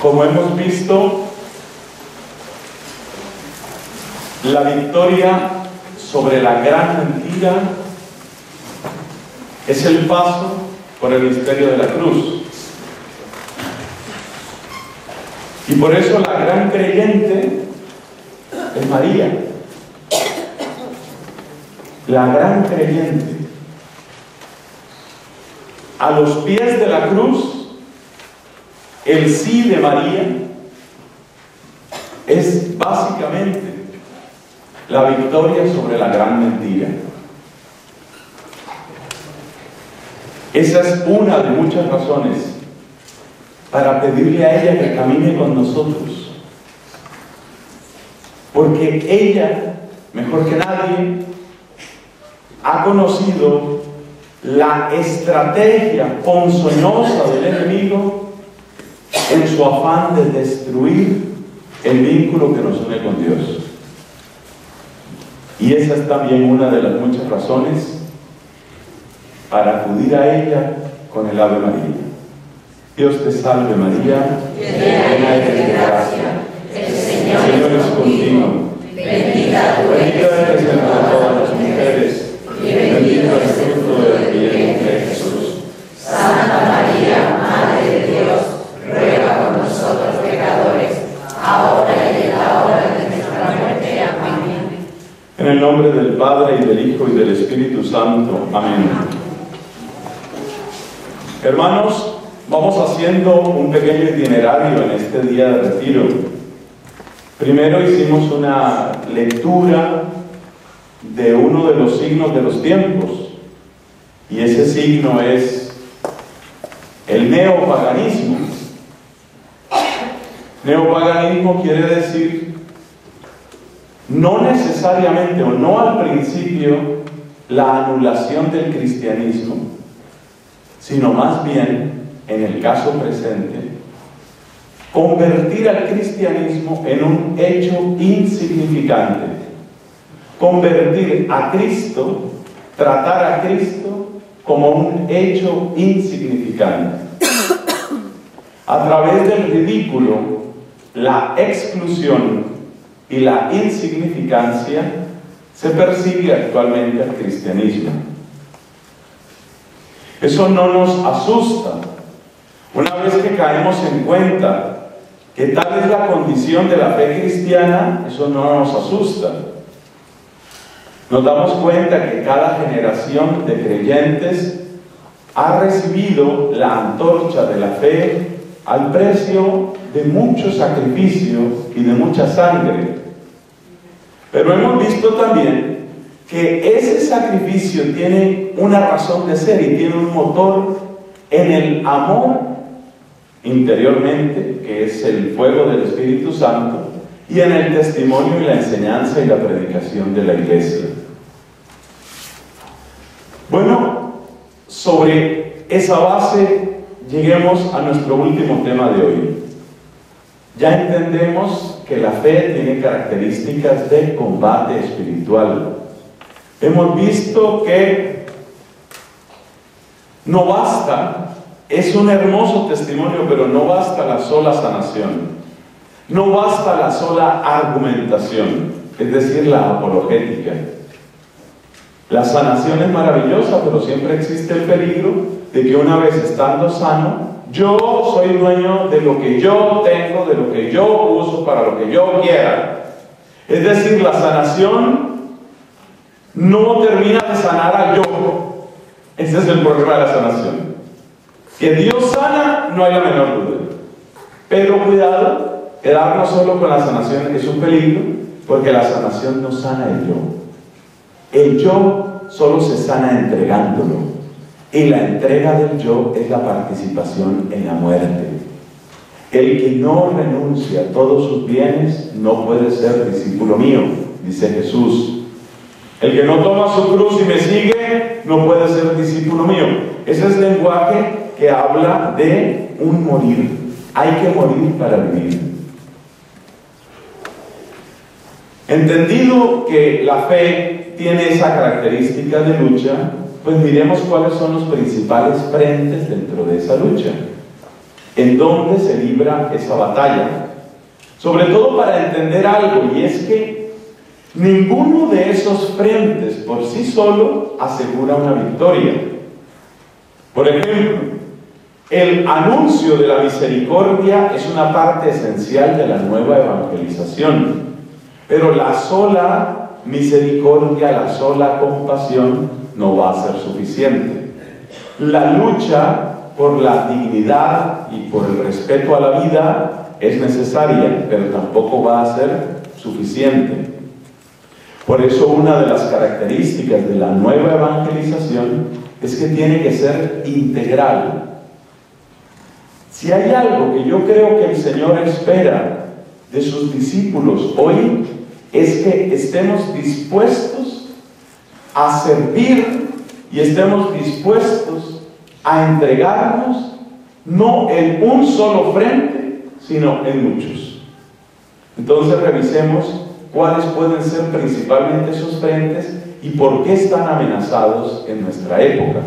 como hemos visto, la victoria sobre la gran mentira es el paso por el misterio de la cruz. Y por eso la gran creyente es María. La gran creyente. A los pies de la cruz, el sí de María es básicamente la victoria sobre la gran mentira. Esa es una de muchas razones para pedirle a ella que camine con nosotros. Porque ella, mejor que nadie, ha conocido la estrategia ponzoñosa del enemigo en su afán de destruir el vínculo que nos une con Dios. Y esa es también una de las muchas razones para acudir a ella con el Ave María. Dios te salve María, llena de gracia, el Señor es contigo. Bendita tú eres entre todas las mujeres, y bendito es el fruto de tu vientre Jesús. Santa María, Madre de Dios, ruega por nosotros pecadores, ahora y en la hora de nuestra muerte. Amén. En el nombre del Padre y del Y del Espíritu Santo. Amén. Hermanos, Vamos haciendo un pequeño itinerario en este día de retiro. Primero hicimos una lectura de uno de los signos de los tiempos. Y ese signo es el neopaganismo. Neopaganismo quiere decir no necesariamente o no al principio la anulación del cristianismo, sino más bien en el caso presente, convertir al cristianismo en un hecho insignificante, convertir a Cristo, tratar a Cristo como un hecho insignificante. A través del ridículo, la exclusión y la insignificancia se persigue actualmente al cristianismo. Eso no nos asusta, una vez que caemos en cuenta que tal es la condición de la fe cristiana, eso no nos asusta. Nos damos cuenta que cada generación de creyentes ha recibido la antorcha de la fe al precio de mucho sacrificio y de mucha sangre. Pero hemos visto también que ese sacrificio tiene una razón de ser y tiene un motor en el amor interiormente, que es el fuego del Espíritu Santo, y en el testimonio y la enseñanza y la predicación de la iglesia. Bueno, sobre esa base lleguemos a nuestro último tema de hoy. Ya entendemos que la fe tiene características de combate espiritual. Hemos visto que no basta es un hermoso testimonio, pero no basta la sola sanación. No basta la sola argumentación, es decir, la apologética. La sanación es maravillosa, pero siempre existe el peligro de que una vez estando sano, yo soy dueño de lo que yo tengo, de lo que yo uso para lo que yo quiera. Es decir, la sanación no termina de sanar a yo. Ese es el problema de la sanación. Que Dios sana, no hay la menor duda. Pero cuidado, quedarnos solo con la sanación es un peligro, porque la sanación no sana el yo. El yo solo se sana entregándolo. Y la entrega del yo es la participación en la muerte. El que no renuncia a todos sus bienes no puede ser discípulo mío, dice Jesús. El que no toma su cruz y me sigue no puede ser discípulo mío. Ese es lenguaje que habla de un morir. Hay que morir para vivir. Entendido que la fe tiene esa característica de lucha, pues miremos cuáles son los principales frentes dentro de esa lucha. en dónde se libra esa batalla. Sobre todo para entender algo, y es que ninguno de esos frentes por sí solo asegura una victoria. Por ejemplo, el anuncio de la misericordia es una parte esencial de la nueva evangelización, pero la sola misericordia, la sola compasión no va a ser suficiente. La lucha por la dignidad y por el respeto a la vida es necesaria, pero tampoco va a ser suficiente. Por eso una de las características de la nueva evangelización es que tiene que ser integral. Si hay algo que yo creo que el Señor espera de sus discípulos hoy, es que estemos dispuestos a servir y estemos dispuestos a entregarnos no en un solo frente, sino en muchos. Entonces revisemos cuáles pueden ser principalmente esos frentes y por qué están amenazados en nuestra época,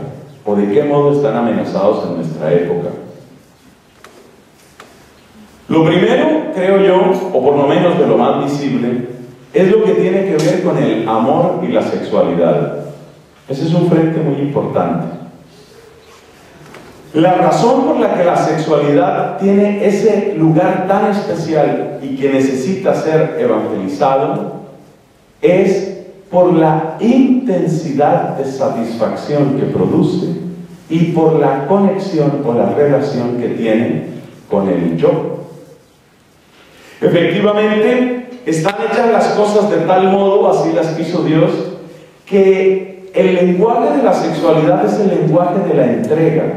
o de qué modo están amenazados en nuestra época. Lo primero, creo yo, o por lo menos de lo más visible, es lo que tiene que ver con el amor y la sexualidad. Ese es un frente muy importante. La razón por la que la sexualidad tiene ese lugar tan especial y que necesita ser evangelizado es por la intensidad de satisfacción que produce y por la conexión o la relación que tiene con el yo. Efectivamente, están hechas las cosas de tal modo, así las quiso Dios, que el lenguaje de la sexualidad es el lenguaje de la entrega.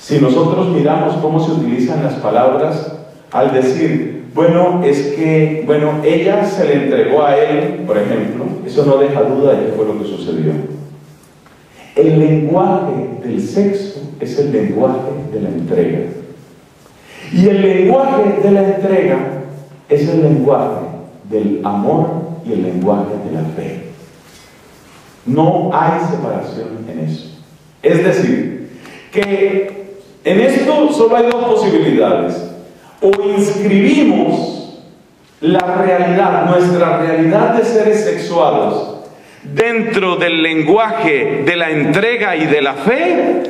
Si nosotros miramos cómo se utilizan las palabras al decir, bueno, es que, bueno, ella se le entregó a él, por ejemplo, eso no deja duda de qué fue lo que sucedió. El lenguaje del sexo es el lenguaje de la entrega. Y el lenguaje de la entrega es el lenguaje del amor y el lenguaje de la fe. No hay separación en eso. Es decir, que en esto solo hay dos posibilidades. O inscribimos la realidad, nuestra realidad de seres sexuados, dentro del lenguaje de la entrega y de la fe,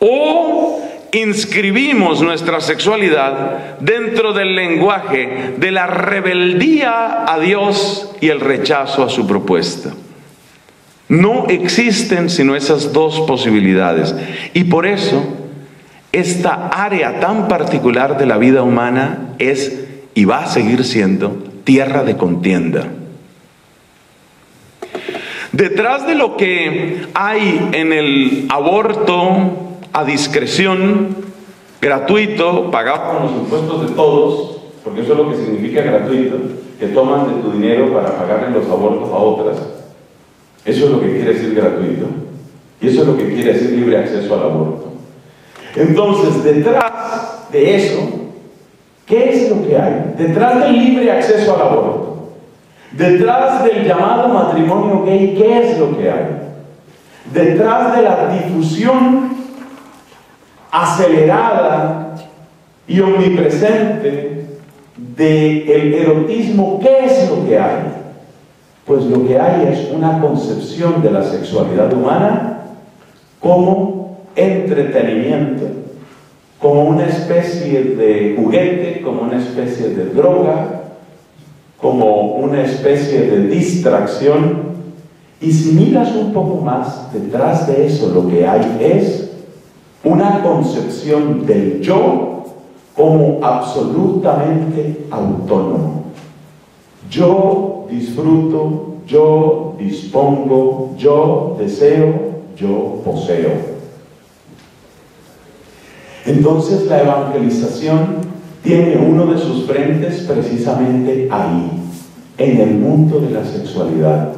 o inscribimos nuestra sexualidad dentro del lenguaje de la rebeldía a Dios y el rechazo a su propuesta. No existen sino esas dos posibilidades. Y por eso, esta área tan particular de la vida humana es y va a seguir siendo tierra de contienda. Detrás de lo que hay en el aborto a discreción, gratuito, pagado con los impuestos de todos, porque eso es lo que significa gratuito, que toman de tu dinero para pagarle los abortos a otras. Eso es lo que quiere decir gratuito. Y eso es lo que quiere decir libre acceso al aborto. Entonces, detrás de eso, ¿qué es lo que hay? Detrás del libre acceso al aborto, detrás del llamado matrimonio gay, ¿qué es lo que hay? Detrás de la difusión acelerada y omnipresente del erotismo, ¿qué es lo que hay? Pues lo que hay es una concepción de la sexualidad humana como entretenimiento, como una especie de juguete, como una especie de droga, como una especie de distracción. Y si miras un poco más, detrás de eso lo que hay es una concepción del yo como absolutamente autónomo. Yo disfruto, yo dispongo, yo deseo, yo poseo. Entonces la evangelización tiene uno de sus frentes precisamente ahí, en el mundo de la sexualidad.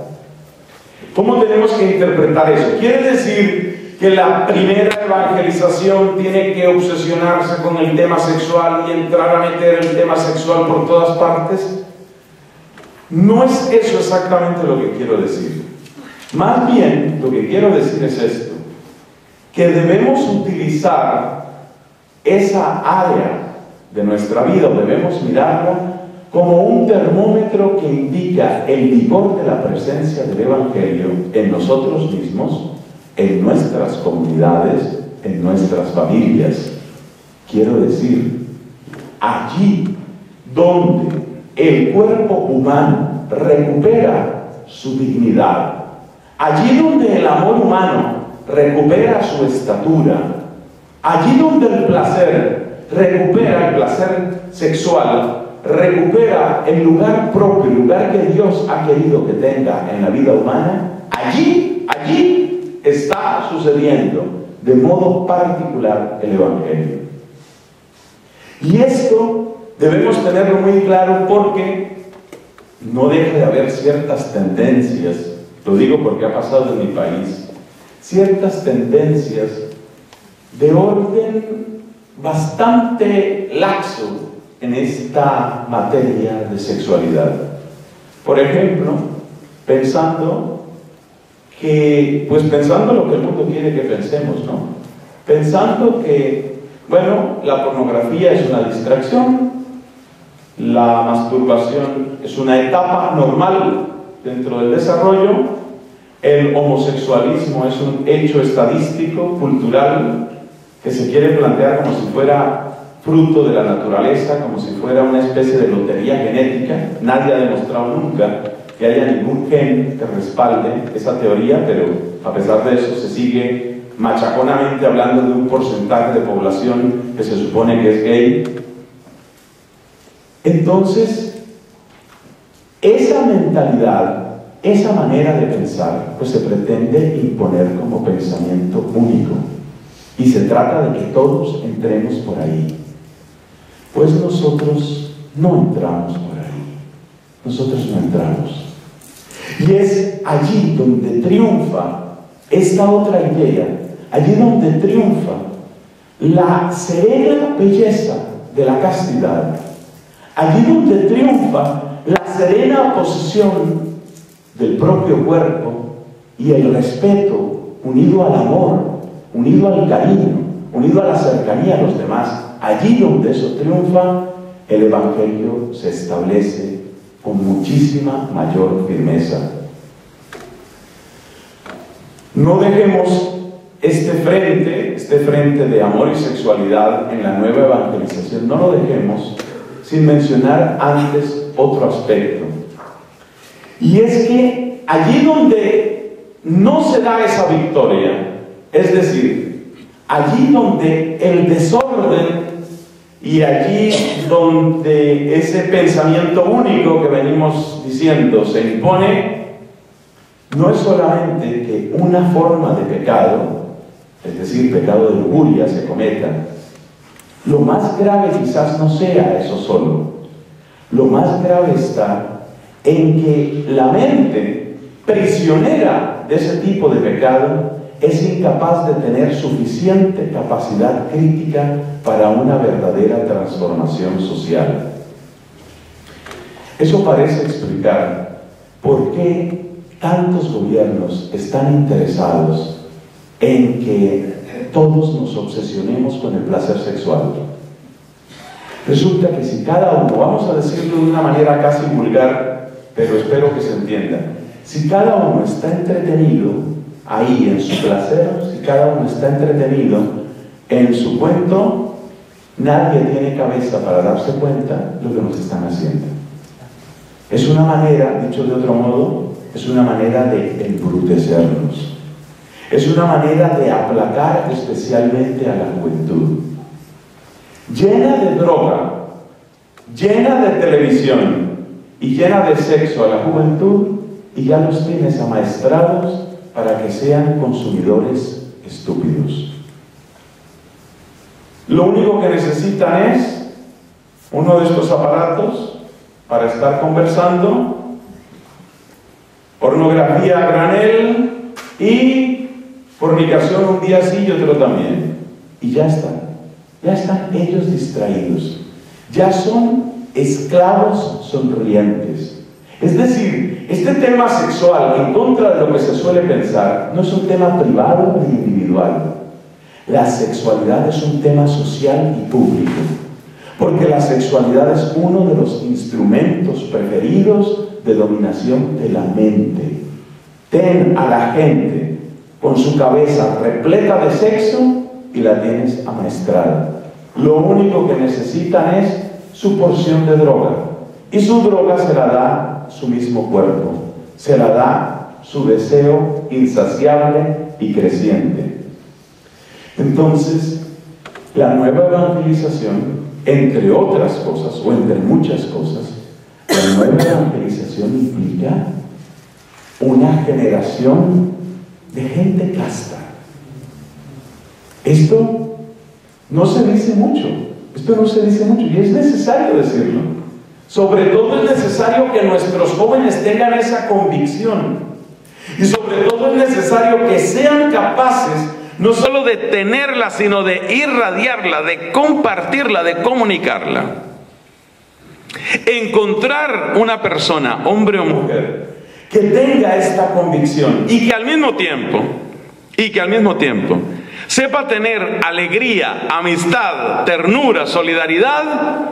¿Cómo tenemos que interpretar eso? Quiere decir que la primera evangelización tiene que obsesionarse con el tema sexual y entrar a meter el tema sexual por todas partes. No es eso exactamente lo que quiero decir. Más bien lo que quiero decir es esto, que debemos utilizar esa área de nuestra vida debemos mirarla como un termómetro que indica el vigor de la presencia del Evangelio en nosotros mismos, en nuestras comunidades, en nuestras familias. Quiero decir, allí donde el cuerpo humano recupera su dignidad, allí donde el amor humano recupera su estatura, allí donde el placer recupera el placer sexual, recupera el lugar propio, el lugar que Dios ha querido que tenga en la vida humana, allí, allí está sucediendo de modo particular el Evangelio. Y esto debemos tenerlo muy claro porque no deja de haber ciertas tendencias, lo digo porque ha pasado en mi país, ciertas tendencias de orden bastante laxo en esta materia de sexualidad. Por ejemplo, pensando que, pues pensando lo que el mundo quiere que pensemos, ¿no? Pensando que, bueno, la pornografía es una distracción, la masturbación es una etapa normal dentro del desarrollo, el homosexualismo es un hecho estadístico, cultural, que se quiere plantear como si fuera fruto de la naturaleza, como si fuera una especie de lotería genética. Nadie ha demostrado nunca que haya ningún gen que respalde esa teoría, pero a pesar de eso se sigue machaconamente hablando de un porcentaje de población que se supone que es gay. Entonces, esa mentalidad, esa manera de pensar, pues se pretende imponer como pensamiento único. Y se trata de que todos entremos por ahí. Pues nosotros no entramos. Nosotros no entramos. Y es allí donde triunfa esta otra idea, allí donde triunfa la serena belleza de la castidad, allí donde triunfa la serena posición del propio cuerpo y el respeto unido al amor, unido al cariño, unido a la cercanía a los demás, allí donde eso triunfa, el Evangelio se establece con muchísima mayor firmeza. No dejemos este frente, este frente de amor y sexualidad en la nueva evangelización, no lo dejemos sin mencionar antes otro aspecto. Y es que allí donde no se da esa victoria, es decir, allí donde el desorden y allí donde ese pensamiento único que venimos diciendo se impone, no es solamente que una forma de pecado, es decir, pecado de lujuria, se cometa. Lo más grave quizás no sea eso solo. Lo más grave está en que la mente prisionera de ese tipo de pecado es incapaz de tener suficiente capacidad crítica para una verdadera transformación social. Eso parece explicar por qué tantos gobiernos están interesados en que todos nos obsesionemos con el placer sexual. Resulta que si cada uno, vamos a decirlo de una manera casi vulgar, pero espero que se entienda, si cada uno está entretenido ahí en su placer, si cada uno está entretenido en su cuento, nadie tiene cabeza para darse cuenta de lo que nos están haciendo. Es una manera, dicho de otro modo, es una manera de embrutecernos. Es una manera de aplacar especialmente a la juventud. Llena de droga, llena de televisión y llena de sexo a la juventud y ya los tienes amaestrados para que sean consumidores estúpidos. Lo único que necesitan es uno de estos aparatos para estar conversando, pornografía a granel y fornicación un día sí y otro también. Y ya están, ya están ellos distraídos, ya son esclavos sonrientes. Es decir, este tema sexual, en contra de lo que se suele pensar, no es un tema privado ni individual. La sexualidad es un tema social y público, porque la sexualidad es uno de los instrumentos preferidos de dominación de la mente. Ten a la gente con su cabeza repleta de sexo y la tienes amaestrada. Lo único que necesitan es su porción de droga. Y su droga se la da su mismo cuerpo. Se la da su deseo insaciable y creciente. Entonces, la nueva evangelización, entre otras cosas, o entre muchas cosas, la nueva evangelización implica una generación de gente casta. Esto no se dice mucho, esto no se dice mucho y es necesario decirlo. Sobre todo es necesario que nuestros jóvenes tengan esa convicción. Y sobre todo es necesario que sean capaces no solo de tenerla, sino de irradiarla, de compartirla, de comunicarla. Encontrar una persona, hombre o mujer, que tenga esta convicción y que al mismo tiempo, y que al mismo tiempo, sepa tener alegría, amistad, ternura, solidaridad,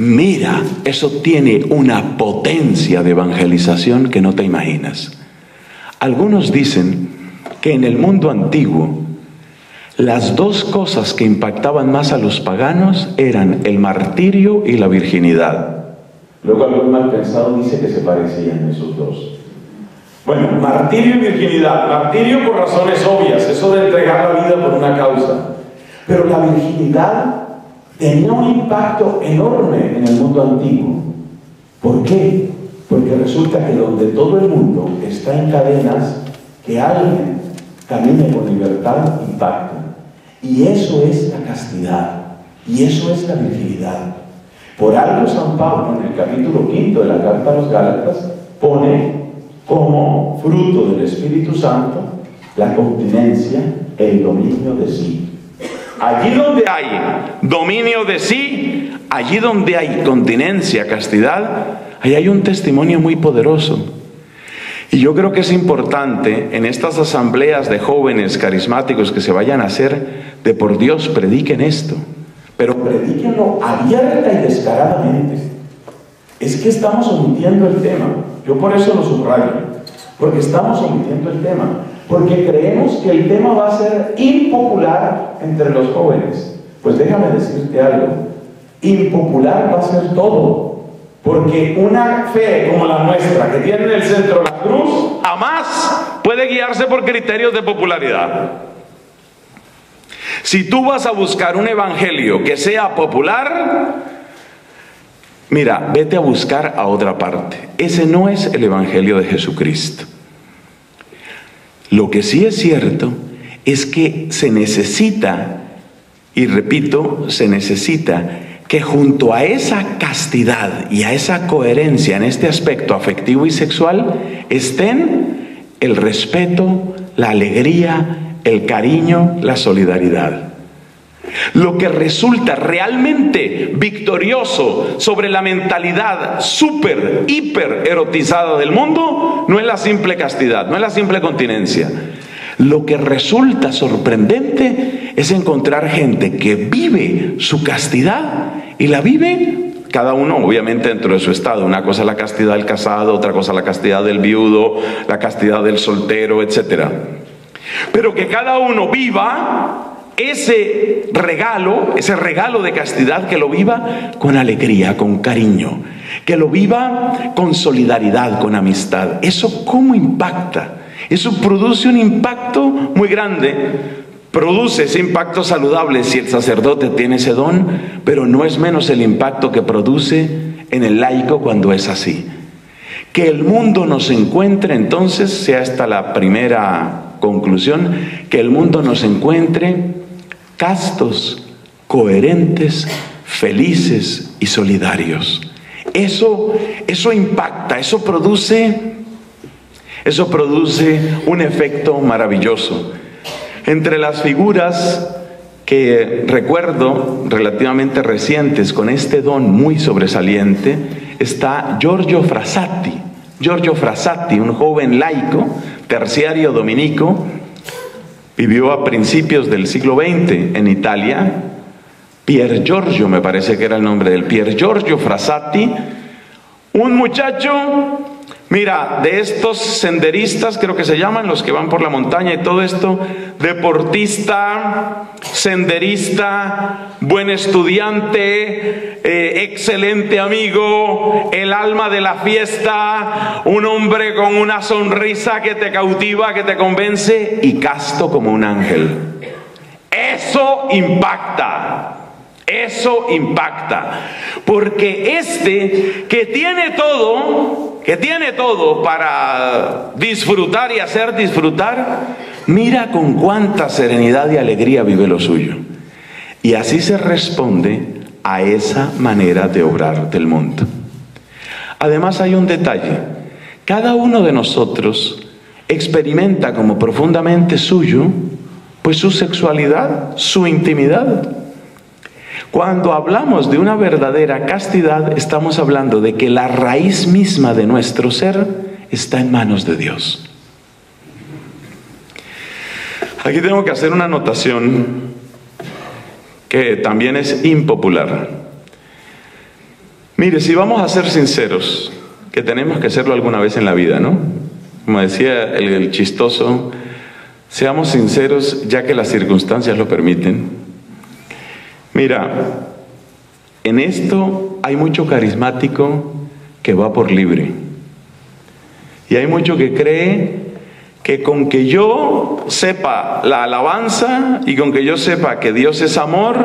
mira, eso tiene una potencia de evangelización que no te imaginas. Algunos dicen que en el mundo antiguo las dos cosas que impactaban más a los paganos eran el martirio y la virginidad. Luego algún mal pensado dice que se parecían esos dos. Bueno, martirio y virginidad. Martirio por razones obvias, eso de entregar la vida por una causa. Pero la virginidad tenía un impacto enorme en el mundo antiguo. ¿Por qué? Porque resulta que donde todo el mundo está en cadenas, que alguien camine con libertad impacta. Y eso es la castidad. Y eso es la virginidad. Por algo San Pablo en el capítulo quinto de la carta a los Gálatas pone como fruto del Espíritu Santo la continencia, el dominio de sí. Allí donde hay dominio de sí, allí donde hay continencia, castidad, ahí hay un testimonio muy poderoso. Y yo creo que es importante en estas asambleas de jóvenes carismáticos que se vayan a hacer, de por Dios prediquen esto, pero predíquenlo abierta y descaradamente. Es que estamos omitiendo el tema. Yo por eso lo subrayo, porque estamos omitiendo el tema, porque creemos que el tema va a ser impopular entre los jóvenes. Pues déjame decirte algo, impopular va a ser todo, porque una fe como la nuestra, que tiene en el centro la cruz, jamás puede guiarse por criterios de popularidad. Si tú vas a buscar un evangelio que sea popular, mira, vete a buscar a otra parte. Ese no es el evangelio de Jesucristo. Lo que sí es cierto es que se necesita, y repito, se necesita que junto a esa castidad y a esa coherencia en este aspecto afectivo y sexual estén el respeto, la alegría, el cariño, la solidaridad. Lo que resulta realmente victorioso sobre la mentalidad súper, hiper erotizada del mundo no es la simple castidad, no es la simple continencia. Lo que resulta sorprendente es encontrar gente que vive su castidad y la vive cada uno obviamente dentro de su estado. Una cosa es la castidad del casado, otra cosa la castidad del viudo, la castidad del soltero, etc. Pero que cada uno viva ese regalo, ese regalo de castidad, que lo viva con alegría, con cariño, que lo viva con solidaridad, con amistad. ¿Eso cómo impacta? Eso produce un impacto muy grande. Produce ese impacto saludable si el sacerdote tiene ese don, pero no es menos el impacto que produce en el laico cuando es así. Que el mundo nos encuentre entonces, sea esta la primera conclusión, que el mundo nos encuentre castos, coherentes, felices y solidarios. Eso, eso impacta, eso produce eso produce un efecto maravilloso. Entre las figuras que recuerdo relativamente recientes con este don muy sobresaliente está Giorgio Frassati. Giorgio Frassati, un joven laico, terciario dominico, vivió a principios del siglo XX en Italia, Pier Giorgio me parece que era el nombre del Pier Giorgio Frassati, un muchacho Mira, de estos senderistas, creo que se llaman, los que van por la montaña y todo esto, deportista, senderista, buen estudiante, eh, excelente amigo, el alma de la fiesta, un hombre con una sonrisa que te cautiva, que te convence y casto como un ángel. Eso impacta. Eso impacta. Porque este que tiene todo, que tiene todo para disfrutar y hacer disfrutar, mira con cuánta serenidad y alegría vive lo suyo. Y así se responde a esa manera de obrar del mundo. Además hay un detalle. Cada uno de nosotros experimenta como profundamente suyo, pues su sexualidad, su intimidad. Cuando hablamos de una verdadera castidad, estamos hablando de que la raíz misma de nuestro ser está en manos de Dios. Aquí tengo que hacer una anotación que también es impopular. Mire, si vamos a ser sinceros, que tenemos que hacerlo alguna vez en la vida, ¿no? Como decía el, el chistoso, seamos sinceros ya que las circunstancias lo permiten. Mira, en esto hay mucho carismático que va por libre. Y hay mucho que cree que con que yo sepa la alabanza y con que yo sepa que Dios es amor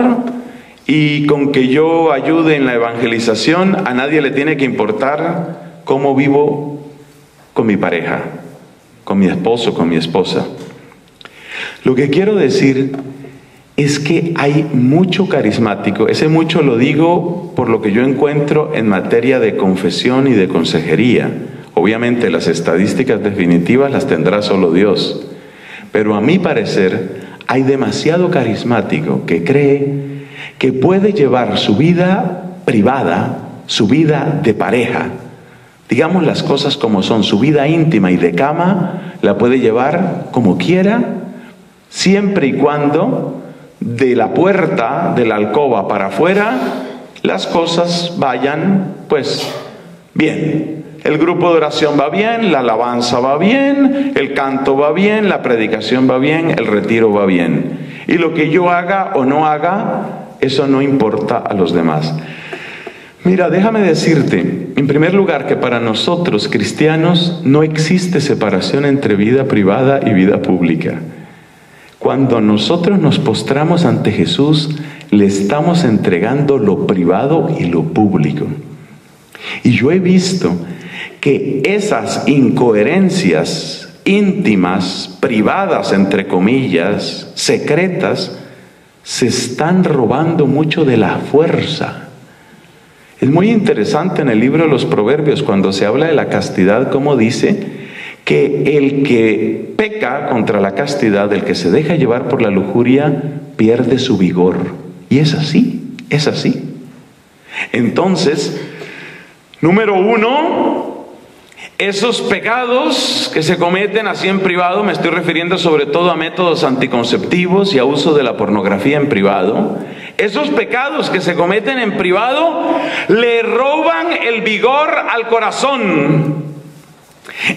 y con que yo ayude en la evangelización, a nadie le tiene que importar cómo vivo con mi pareja, con mi esposo, con mi esposa. Lo que quiero decir es que hay mucho carismático. Ese mucho lo digo por lo que yo encuentro en materia de confesión y de consejería. Obviamente las estadísticas definitivas las tendrá solo Dios. Pero a mi parecer hay demasiado carismático que cree que puede llevar su vida privada, su vida de pareja, digamos las cosas como son, su vida íntima y de cama, la puede llevar como quiera, siempre y cuando de la puerta de la alcoba para afuera, las cosas vayan pues bien. El grupo de oración va bien, la alabanza va bien, el canto va bien, la predicación va bien, el retiro va bien. Y lo que yo haga o no haga, eso no importa a los demás. Mira, déjame decirte, en primer lugar, que para nosotros cristianos no existe separación entre vida privada y vida pública. Cuando nosotros nos postramos ante Jesús, le estamos entregando lo privado y lo público. Y yo he visto que esas incoherencias íntimas, privadas, entre comillas, secretas, se están robando mucho de la fuerza. Es muy interesante en el libro de los Proverbios cuando se habla de la castidad, como dice, que el que peca contra la castidad, el que se deja llevar por la lujuria, pierde su vigor. Y es así, es así. Entonces, número uno, esos pecados que se cometen así en privado, me estoy refiriendo sobre todo a métodos anticonceptivos y a uso de la pornografía en privado, esos pecados que se cometen en privado le roban el vigor al corazón.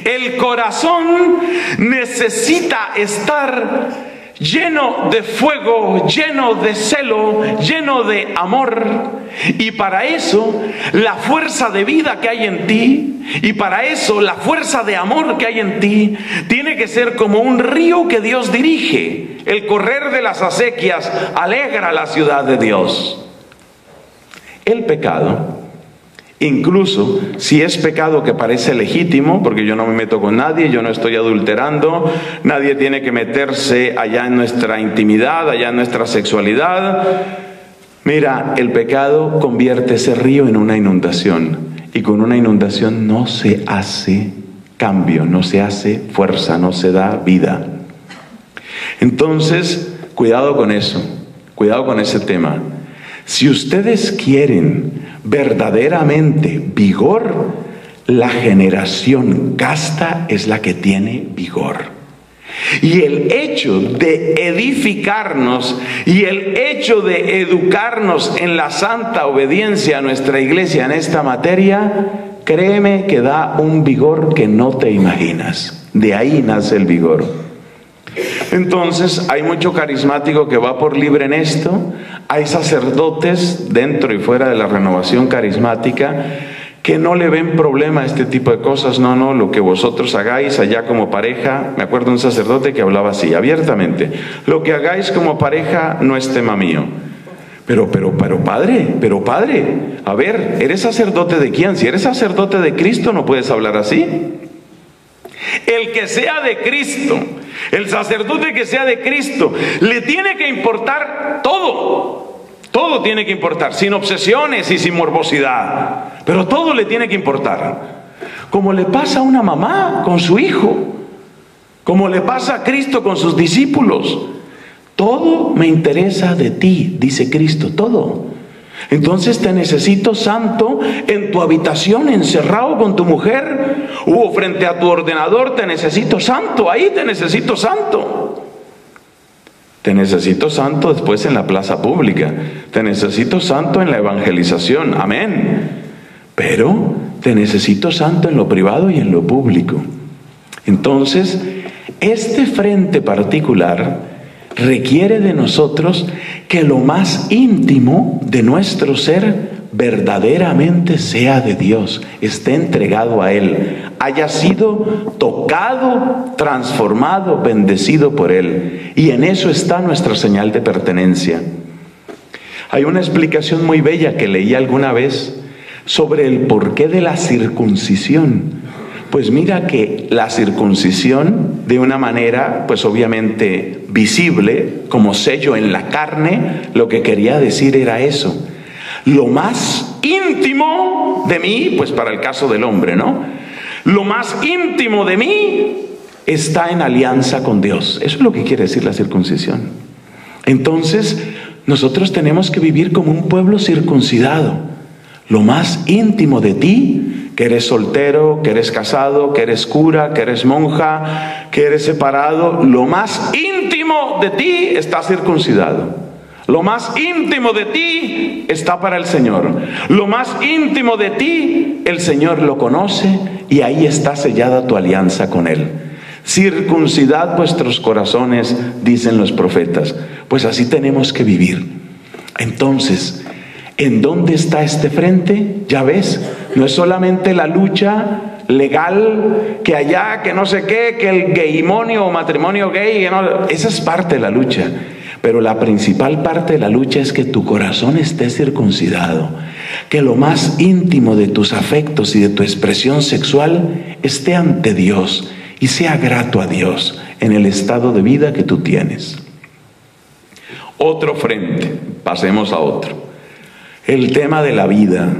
El corazón necesita estar lleno de fuego, lleno de celo, lleno de amor. Y para eso la fuerza de vida que hay en ti, y para eso la fuerza de amor que hay en ti, tiene que ser como un río que Dios dirige. El correr de las acequias alegra la ciudad de Dios. El pecado Incluso si es pecado que parece legítimo, porque yo no me meto con nadie, yo no estoy adulterando, nadie tiene que meterse allá en nuestra intimidad, allá en nuestra sexualidad. Mira, el pecado convierte ese río en una inundación y con una inundación no se hace cambio, no se hace fuerza, no se da vida. Entonces, cuidado con eso, cuidado con ese tema. Si ustedes quieren verdaderamente vigor, la generación casta es la que tiene vigor. Y el hecho de edificarnos y el hecho de educarnos en la santa obediencia a nuestra iglesia en esta materia, créeme que da un vigor que no te imaginas. De ahí nace el vigor. Entonces hay mucho carismático que va por libre en esto, hay sacerdotes dentro y fuera de la renovación carismática que no le ven problema a este tipo de cosas, no, no, lo que vosotros hagáis allá como pareja, me acuerdo un sacerdote que hablaba así, abiertamente, lo que hagáis como pareja no es tema mío. Pero, pero, pero padre, pero padre, a ver, ¿eres sacerdote de quién? Si eres sacerdote de Cristo no puedes hablar así. El que sea de Cristo, el sacerdote que sea de Cristo, le tiene que importar todo. Todo tiene que importar, sin obsesiones y sin morbosidad. Pero todo le tiene que importar. Como le pasa a una mamá con su hijo, como le pasa a Cristo con sus discípulos. Todo me interesa de ti, dice Cristo, todo. Entonces te necesito santo en tu habitación, encerrado con tu mujer, o frente a tu ordenador, te necesito santo, ahí te necesito santo. Te necesito santo después en la plaza pública. Te necesito santo en la evangelización. Amén. Pero te necesito santo en lo privado y en lo público. Entonces, este frente particular requiere de nosotros que lo más íntimo de nuestro ser verdaderamente sea de Dios, esté entregado a Él, haya sido tocado, transformado, bendecido por Él. Y en eso está nuestra señal de pertenencia. Hay una explicación muy bella que leí alguna vez sobre el porqué de la circuncisión. Pues mira que la circuncisión, de una manera, pues obviamente visible, como sello en la carne, lo que quería decir era eso lo más íntimo de mí, pues para el caso del hombre, ¿no? Lo más íntimo de mí está en alianza con Dios. Eso es lo que quiere decir la circuncisión. Entonces, nosotros tenemos que vivir como un pueblo circuncidado. Lo más íntimo de ti, que eres soltero, que eres casado, que eres cura, que eres monja, que eres separado, lo más íntimo de ti está circuncidado. Lo más íntimo de ti está para el Señor. Lo más íntimo de ti, el Señor lo conoce y ahí está sellada tu alianza con Él. Circuncidad vuestros corazones, dicen los profetas. Pues así tenemos que vivir. Entonces, ¿en dónde está este frente? Ya ves, no es solamente la lucha legal, que allá, que no sé qué, que el gaymonio o matrimonio gay, esa es parte de la lucha. Pero la principal parte de la lucha es que tu corazón esté circuncidado, que lo más íntimo de tus afectos y de tu expresión sexual esté ante Dios y sea grato a Dios en el estado de vida que tú tienes. Otro frente, pasemos a otro. El tema de la vida.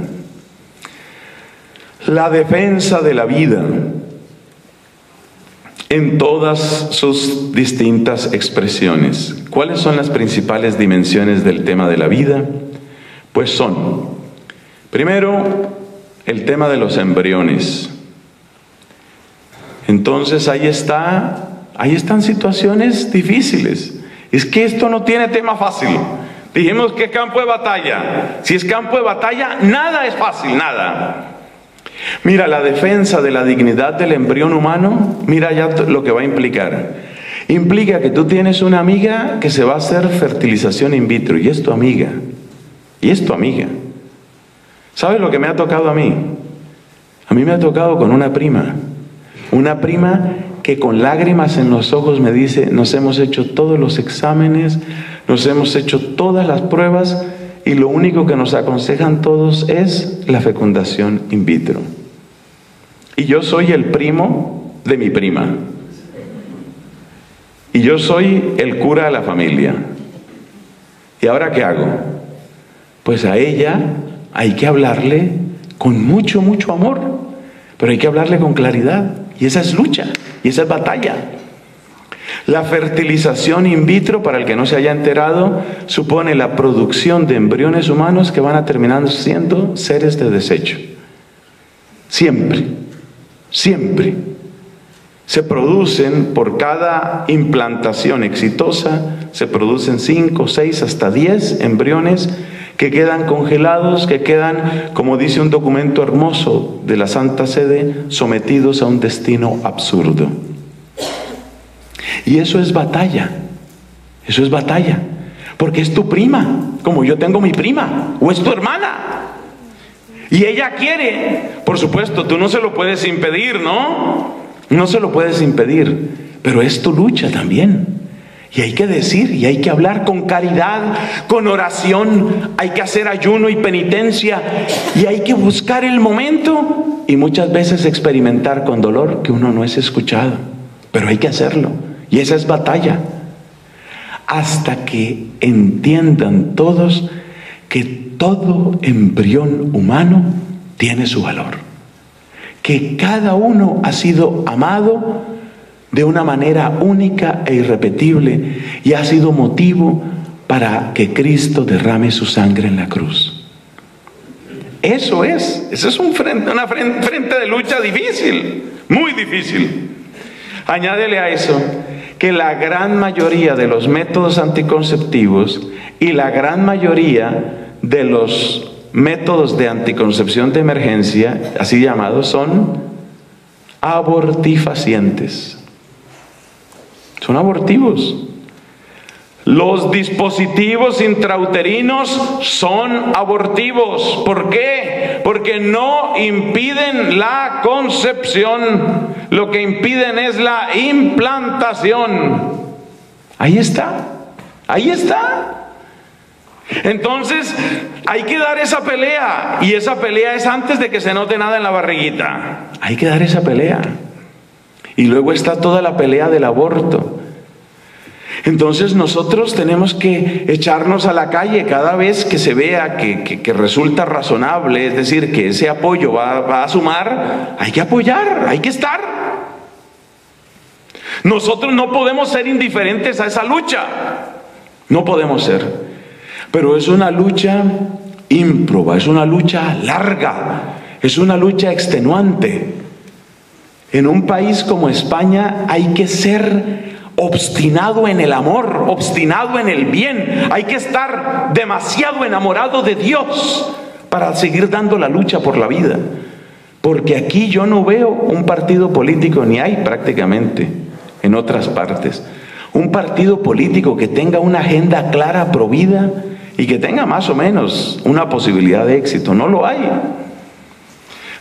La defensa de la vida en todas sus distintas expresiones. ¿Cuáles son las principales dimensiones del tema de la vida? Pues son, primero, el tema de los embriones. Entonces ahí está, ahí están situaciones difíciles. Es que esto no tiene tema fácil. Dijimos que campo de batalla. Si es campo de batalla, nada es fácil, nada. Mira, la defensa de la dignidad del embrión humano, mira ya lo que va a implicar. Implica que tú tienes una amiga que se va a hacer fertilización in vitro y es tu amiga. Y es tu amiga. ¿Sabes lo que me ha tocado a mí? A mí me ha tocado con una prima. Una prima que con lágrimas en los ojos me dice, nos hemos hecho todos los exámenes, nos hemos hecho todas las pruebas y lo único que nos aconsejan todos es la fecundación in vitro. Y yo soy el primo de mi prima. Y yo soy el cura de la familia. ¿Y ahora qué hago? Pues a ella hay que hablarle con mucho, mucho amor, pero hay que hablarle con claridad. Y esa es lucha, y esa es batalla. La fertilización in vitro, para el que no se haya enterado, supone la producción de embriones humanos que van a terminar siendo seres de desecho. Siempre, siempre. se producen por cada implantación exitosa, se producen 5, 6, hasta 10 embriones que quedan congelados, que quedan, como dice un documento hermoso de la Santa Sede, sometidos a un destino absurdo. Y eso es batalla, eso es batalla, porque es tu prima, como yo tengo mi prima, o es tu hermana. Y ella quiere, por supuesto, tú no se lo puedes impedir, ¿no? No se lo puedes impedir, pero es tu lucha también. Y hay que decir, y hay que hablar con caridad, con oración, hay que hacer ayuno y penitencia, y hay que buscar el momento y muchas veces experimentar con dolor que uno no es escuchado, pero hay que hacerlo. Y esa es batalla. Hasta que entiendan todos que todo embrión humano tiene su valor que cada uno ha sido amado de una manera única e irrepetible y ha sido motivo para que Cristo derrame su sangre en la cruz. Eso es, eso es un una frente de lucha difícil, muy difícil. Añádele a eso que la gran mayoría de los métodos anticonceptivos y la gran mayoría de los métodos de anticoncepción de emergencia, así llamados, son abortifacientes. Son abortivos. Los dispositivos intrauterinos son abortivos. ¿Por qué? Porque no impiden la concepción. Lo que impiden es la implantación. Ahí está. Ahí está. Entonces, hay que dar esa pelea. Y esa pelea es antes de que se note nada en la barriguita. Hay que dar esa pelea. Y luego está toda la pelea del aborto. Entonces nosotros tenemos que echarnos a la calle cada vez que se vea que, resulta razonable, es decir, que ese apoyo va, va a sumar, hay que apoyar, hay que estar. Nosotros no podemos ser indiferentes a esa lucha, no podemos ser. Pero es una lucha ímproba, es una lucha larga, es una lucha extenuante. En un país como España hay que ser obstinado en el amor, obstinado en el bien, hay que estar demasiado enamorado de Dios para seguir dando la lucha por la vida. Porque aquí yo no veo un partido político, ni hay prácticamente en otras partes, un partido político que tenga una agenda clara, provida, y que tenga más o menos una posibilidad de éxito. No lo hay.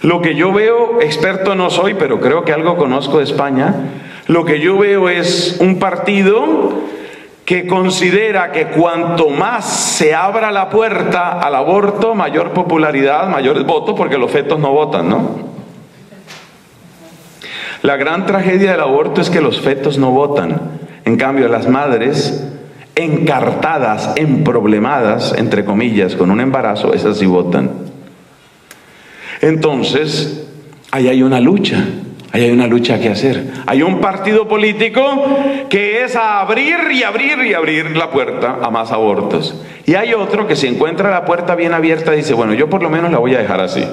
Lo que yo veo, experto no soy, pero creo que algo conozco de España, lo que yo veo es un partido que considera que cuanto más se abra la puerta al aborto, mayor popularidad, mayores votos, porque los fetos no votan, ¿no? La gran tragedia del aborto es que los fetos no votan. En cambio, las madres encartadas, emproblemadas, entre comillas, con un embarazo, esas sí votan. Entonces, ahí hay una lucha, ahí hay una lucha que hacer. Hay un partido político que es abrir y abrir y abrir la puerta a más abortos. Y hay otro que si encuentra la puerta bien abierta dice, bueno, yo por lo menos la voy a dejar así.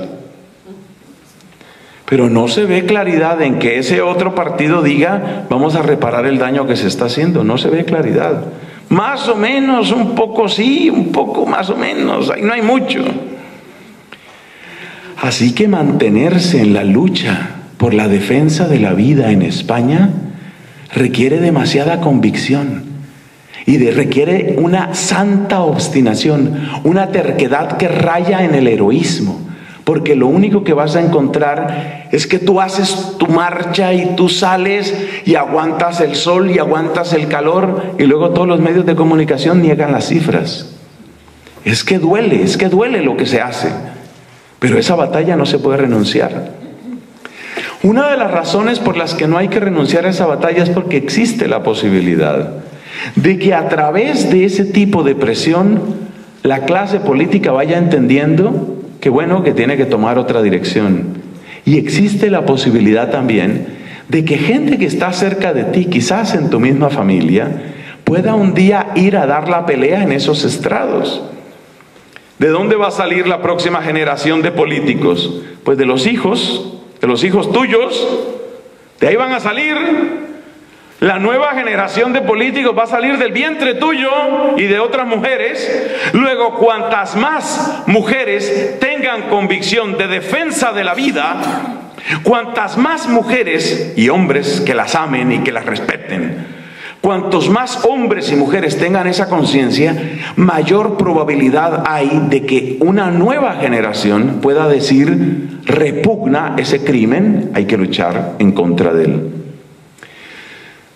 Pero no se ve claridad en que ese otro partido diga, vamos a reparar el daño que se está haciendo. No se ve claridad. Más o menos, un poco sí, un poco más o menos, ahí no hay mucho. Así que mantenerse en la lucha por la defensa de la vida en España requiere demasiada convicción y requiere una santa obstinación, una terquedad que raya en el heroísmo. Porque lo único que vas a encontrar es que tú haces tu marcha y tú sales y aguantas el sol y aguantas el calor y luego todos los medios de comunicación niegan las cifras. Es que duele, es que duele lo que se hace. Pero esa batalla no se puede renunciar. Una de las razones por las que no hay que renunciar a esa batalla es porque existe la posibilidad de que a través de ese tipo de presión la clase política vaya entendiendo Qué bueno que tiene que tomar otra dirección. Y existe la posibilidad también de que gente que está cerca de ti, quizás en tu misma familia, pueda un día ir a dar la pelea en esos estrados. ¿De dónde va a salir la próxima generación de políticos? Pues de los hijos, de los hijos tuyos, De ahí van a salir la nueva generación de políticos va a salir del vientre tuyo y de otras mujeres. Luego, cuantas más mujeres tengan convicción de defensa de la vida, cuantas más mujeres y hombres que las amen y que las respeten, cuantos más hombres y mujeres tengan esa conciencia, mayor probabilidad hay de que una nueva generación pueda decir, repugna ese crimen, hay que luchar en contra de él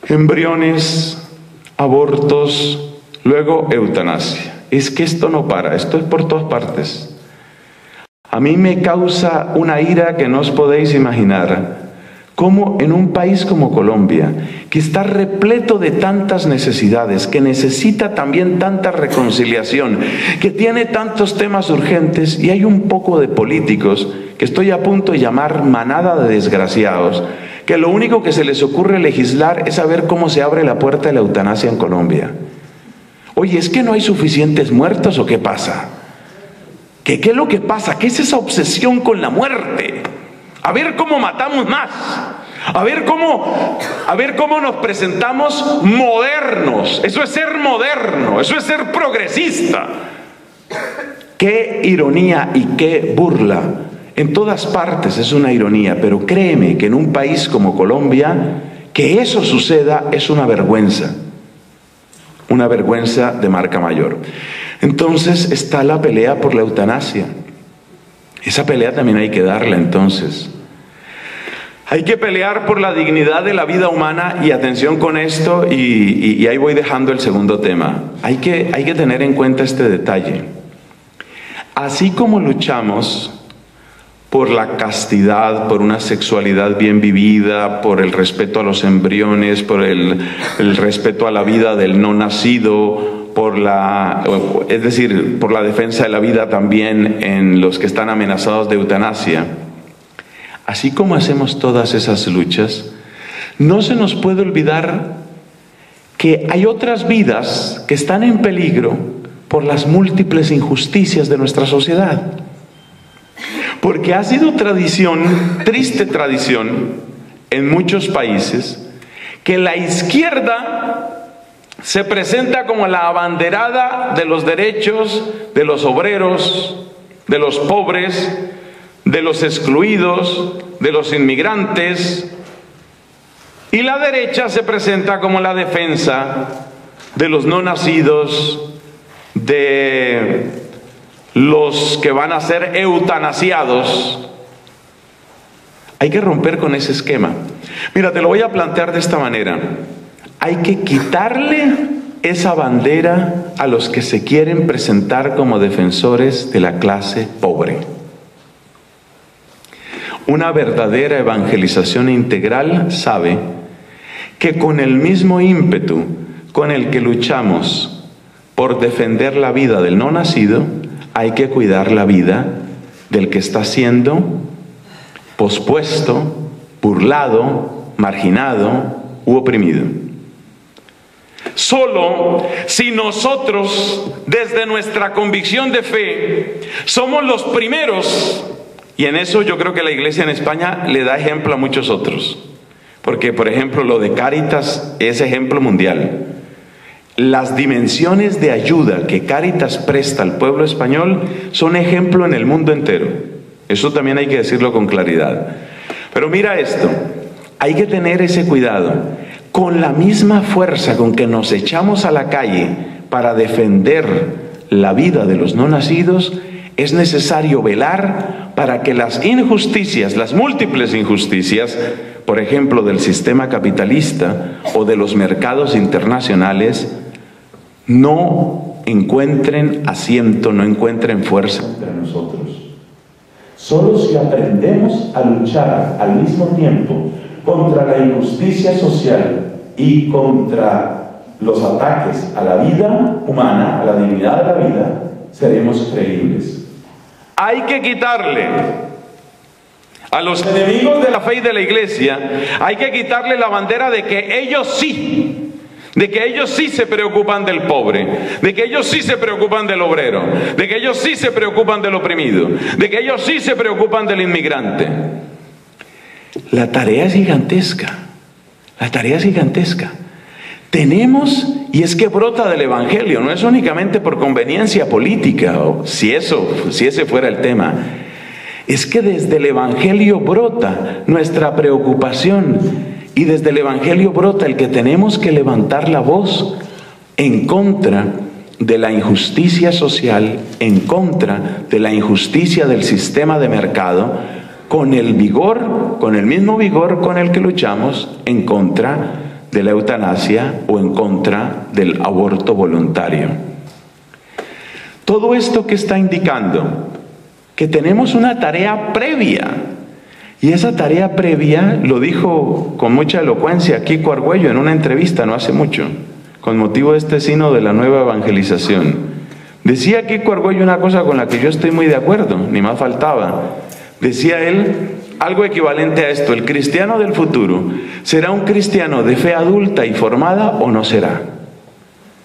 embriones, abortos, luego eutanasia. Es que esto no para, esto es por todas partes. A mí me causa una ira que no os podéis imaginar. Cómo en un país como Colombia, que está repleto de tantas necesidades, que necesita también tanta reconciliación, que tiene tantos temas urgentes y hay un poco de políticos que estoy a punto de llamar manada de desgraciados, que lo único que se les ocurre legislar es saber cómo se abre la puerta de la eutanasia en Colombia. Oye, ¿es que no hay suficientes muertos o qué pasa? ¿Qué, ¿Qué es lo que pasa? ¿Qué es esa obsesión con la muerte? A ver cómo matamos más. A ver cómo, a ver cómo nos presentamos modernos. Eso es ser moderno, eso es ser progresista. Qué ironía y qué burla en todas partes es una ironía, pero créeme que en un país como Colombia, que eso suceda es una vergüenza, una vergüenza de marca mayor. Entonces está la pelea por la eutanasia. Esa pelea también hay que darla entonces. Hay que pelear por la dignidad de la vida humana y atención con esto y, ahí voy dejando el segundo tema. Hay que, hay que tener en cuenta este detalle. Así como luchamos por la castidad, por una sexualidad bien vivida, por el respeto a los embriones, por el, respeto a la vida del no nacido, por la, es decir, por la defensa de la vida también en los que están amenazados de eutanasia. Así como hacemos todas esas luchas, no se nos puede olvidar que hay otras vidas que están en peligro por las múltiples injusticias de nuestra sociedad. Porque ha sido tradición, triste tradición, en muchos países, que la izquierda se presenta como la abanderada de los derechos de los obreros, de los pobres, de los excluidos, de los inmigrantes, y la derecha se presenta como la defensa de los no nacidos, de los que van a ser eutanasiados. Hay que romper con ese esquema. Mira, te lo voy a plantear de esta manera. Hay que quitarle esa bandera a los que se quieren presentar como defensores de la clase pobre. Una verdadera evangelización integral sabe que con el mismo ímpetu con el que luchamos por defender la vida del no nacido, hay que cuidar la vida del que está siendo pospuesto, burlado, marginado u oprimido. Solo si nosotros, desde nuestra convicción de fe, somos los primeros, y en eso yo creo que la iglesia en España le da ejemplo a muchos otros, porque por ejemplo lo de Cáritas es ejemplo mundial las dimensiones de ayuda que Cáritas presta al pueblo español son ejemplo en el mundo entero. Eso también hay que decirlo con claridad. Pero mira esto, hay que tener ese cuidado. Con la misma fuerza con que nos echamos a la calle para defender la vida de los no nacidos, es necesario velar para que las injusticias, las múltiples injusticias, por ejemplo, del sistema capitalista o de los mercados internacionales, no encuentren asiento, no encuentren fuerza entre nosotros. Solo si aprendemos a luchar al mismo tiempo contra la injusticia social y contra los ataques a la vida humana, a la dignidad de la vida, seremos creíbles. Hay que quitarle a los enemigos de la fe y de la iglesia, hay que quitarle la bandera de que ellos sí de que ellos sí se preocupan del pobre, de que ellos sí se preocupan del obrero, de que ellos sí se preocupan del oprimido, de que ellos sí se preocupan del inmigrante. la tarea es gigantesca. La tarea es gigantesca. Tenemos, y es que brota del Evangelio, no es únicamente por conveniencia política, o si eso, si ese fuera el tema, es que desde el Evangelio brota nuestra preocupación y desde el Evangelio brota el que tenemos que levantar la voz en contra de la injusticia social, en contra de la injusticia del sistema de mercado, con el vigor, con el mismo vigor con el que luchamos en contra de la eutanasia o en contra del aborto voluntario. Todo esto que está indicando que tenemos una tarea previa, y esa tarea previa lo dijo con mucha elocuencia Kiko Argüello en una entrevista no hace mucho, con motivo de este sino de la nueva evangelización. Decía Kiko Argüello una cosa con la que yo estoy muy de acuerdo, ni más faltaba. Decía él algo equivalente a esto, el cristiano del futuro, ¿será un cristiano de fe adulta y formada o no será?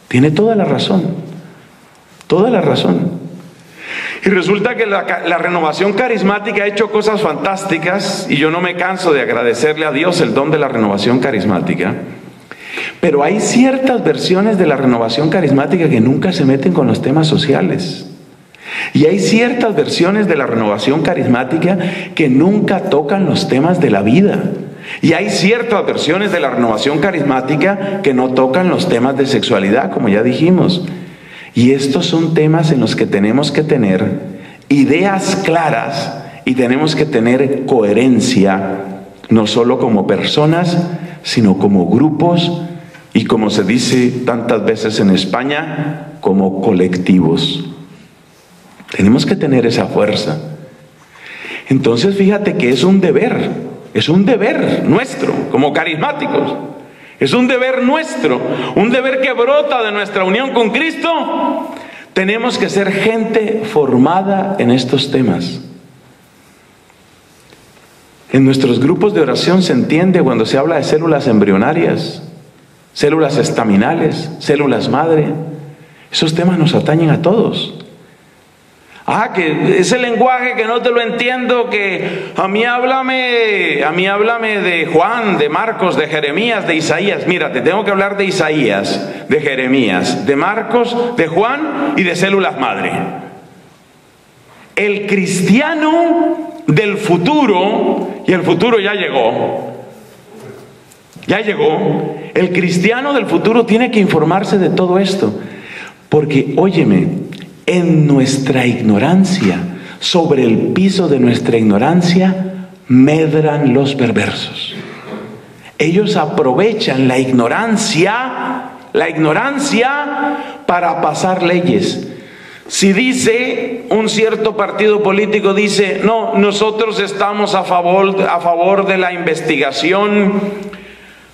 Tiene toda la razón, toda la razón. Y resulta que la, renovación carismática ha hecho cosas fantásticas y yo no me canso de agradecerle a Dios el don de la renovación carismática. Pero hay ciertas versiones de la renovación carismática que nunca se meten con los temas sociales. Y hay ciertas versiones de la renovación carismática que nunca tocan los temas de la vida. Y hay ciertas versiones de la renovación carismática que no tocan los temas de sexualidad, como ya dijimos. Y estos son temas en los que tenemos que tener ideas claras y tenemos que tener coherencia, no solo como personas, sino como grupos y como se dice tantas veces en España, como colectivos. Tenemos que tener esa fuerza. Entonces fíjate que es un deber, es un deber nuestro como carismáticos. Es un deber nuestro, un deber que brota de nuestra unión con Cristo. Tenemos que ser gente formada en estos temas. En nuestros grupos de oración se entiende cuando se habla de células embrionarias, células estaminales, células madre. Esos temas nos atañen a todos. Ah, que ese lenguaje que no te lo entiendo, que a mí háblame, a mí háblame de Juan, de Marcos, de Jeremías, de Isaías. Mira, te tengo que hablar de Isaías, de Jeremías, de Marcos, de Juan y de células madre. El cristiano del futuro, y el futuro ya llegó, ya llegó, el cristiano del futuro tiene que informarse de todo esto. Porque, óyeme, en nuestra ignorancia, sobre el piso de nuestra ignorancia, medran los perversos. Ellos aprovechan la ignorancia, la ignorancia para pasar leyes. Si dice un cierto partido político dice, "No, nosotros estamos a favor a favor de la investigación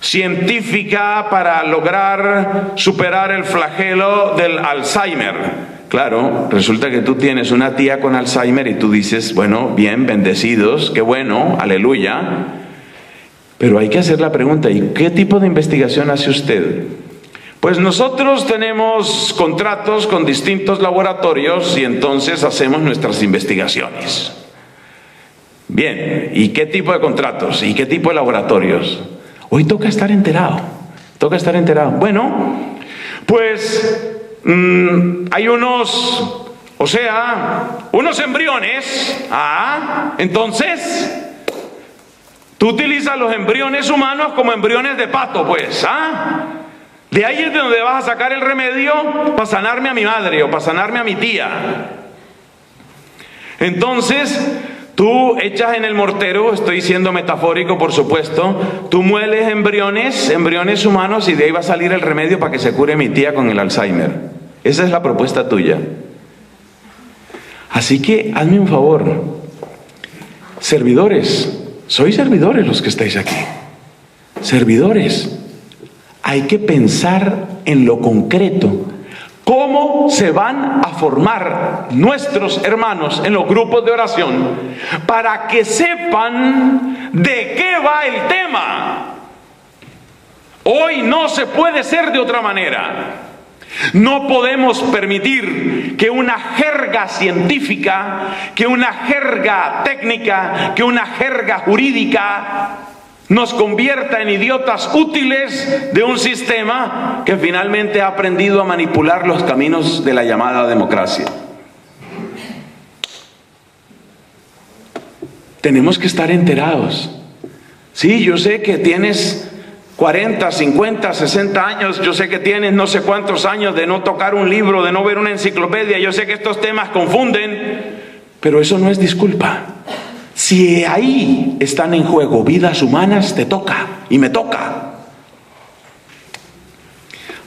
científica para lograr superar el flagelo del Alzheimer." Claro, resulta que tú tienes una tía con Alzheimer y tú dices, bueno, bien, bendecidos, qué bueno, aleluya. Pero hay que hacer la pregunta, ¿y qué tipo de investigación hace usted? Pues nosotros tenemos contratos con distintos laboratorios y entonces hacemos nuestras investigaciones. Bien, ¿y qué tipo de contratos? ¿Y qué tipo de laboratorios? Hoy toca estar enterado, toca estar enterado. Bueno, pues Mm, hay unos, o sea, unos embriones. Ah, entonces, tú utilizas los embriones humanos como embriones de pato, pues, ¿ah? De ahí es de donde vas a sacar el remedio para sanarme a mi madre o para sanarme a mi tía. Entonces, tú echas en el mortero, estoy siendo metafórico por supuesto, tú mueles embriones, embriones humanos y de ahí va a salir el remedio para que se cure mi tía con el Alzheimer. Esa es la propuesta tuya. Así que hazme un favor, servidores, sois servidores los que estáis aquí, servidores, hay que pensar en lo concreto, cómo se van a formar nuestros hermanos en los grupos de oración para que sepan de qué va el tema. Hoy no se puede ser de otra manera. No podemos permitir que una jerga científica, que una jerga técnica, que una jerga jurídica nos convierta en idiotas útiles de un sistema que finalmente ha aprendido a manipular los caminos de la llamada democracia. Tenemos que estar enterados. Sí, yo sé que tienes 40, 50, 60 años, yo sé que tienes no sé cuántos años de no tocar un libro, de no ver una enciclopedia, yo sé que estos temas confunden, pero eso no es disculpa. Si ahí están en juego vidas humanas, te toca y me toca.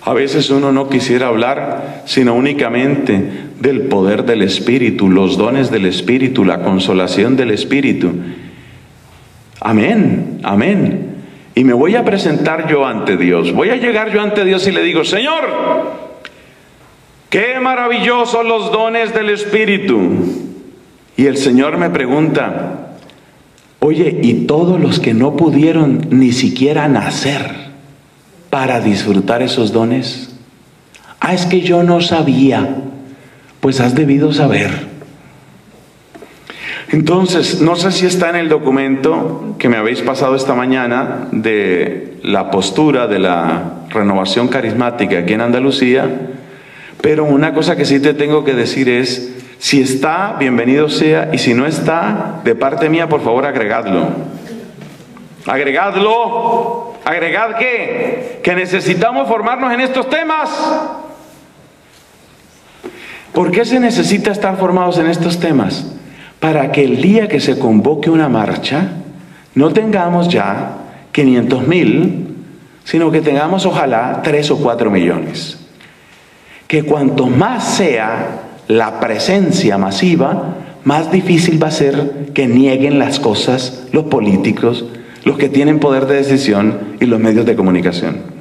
A veces uno no quisiera hablar sino únicamente del poder del Espíritu, los dones del Espíritu, la consolación del Espíritu. Amén, amén. Y me voy a presentar yo ante Dios. Voy a llegar yo ante Dios y le digo, Señor, qué maravillosos los dones del Espíritu. Y el Señor me pregunta, oye, ¿y todos los que no pudieron ni siquiera nacer para disfrutar esos dones? Ah, es que yo no sabía. Pues has debido saber. Entonces, no sé si está en el documento que me habéis pasado esta mañana de la postura de la renovación carismática aquí en Andalucía, pero una cosa que sí te tengo que decir es, si está, bienvenido sea, y si no está, de parte mía, por favor, agregadlo. Agregadlo. ¿Agregad qué? Que necesitamos formarnos en estos temas. ¿Por qué se necesita estar formados en estos temas? para que el día que se convoque una marcha no tengamos ya 500 mil, sino que tengamos ojalá 3 o 4 millones. Que cuanto más sea la presencia masiva, más difícil va a ser que nieguen las cosas los políticos, los que tienen poder de decisión y los medios de comunicación.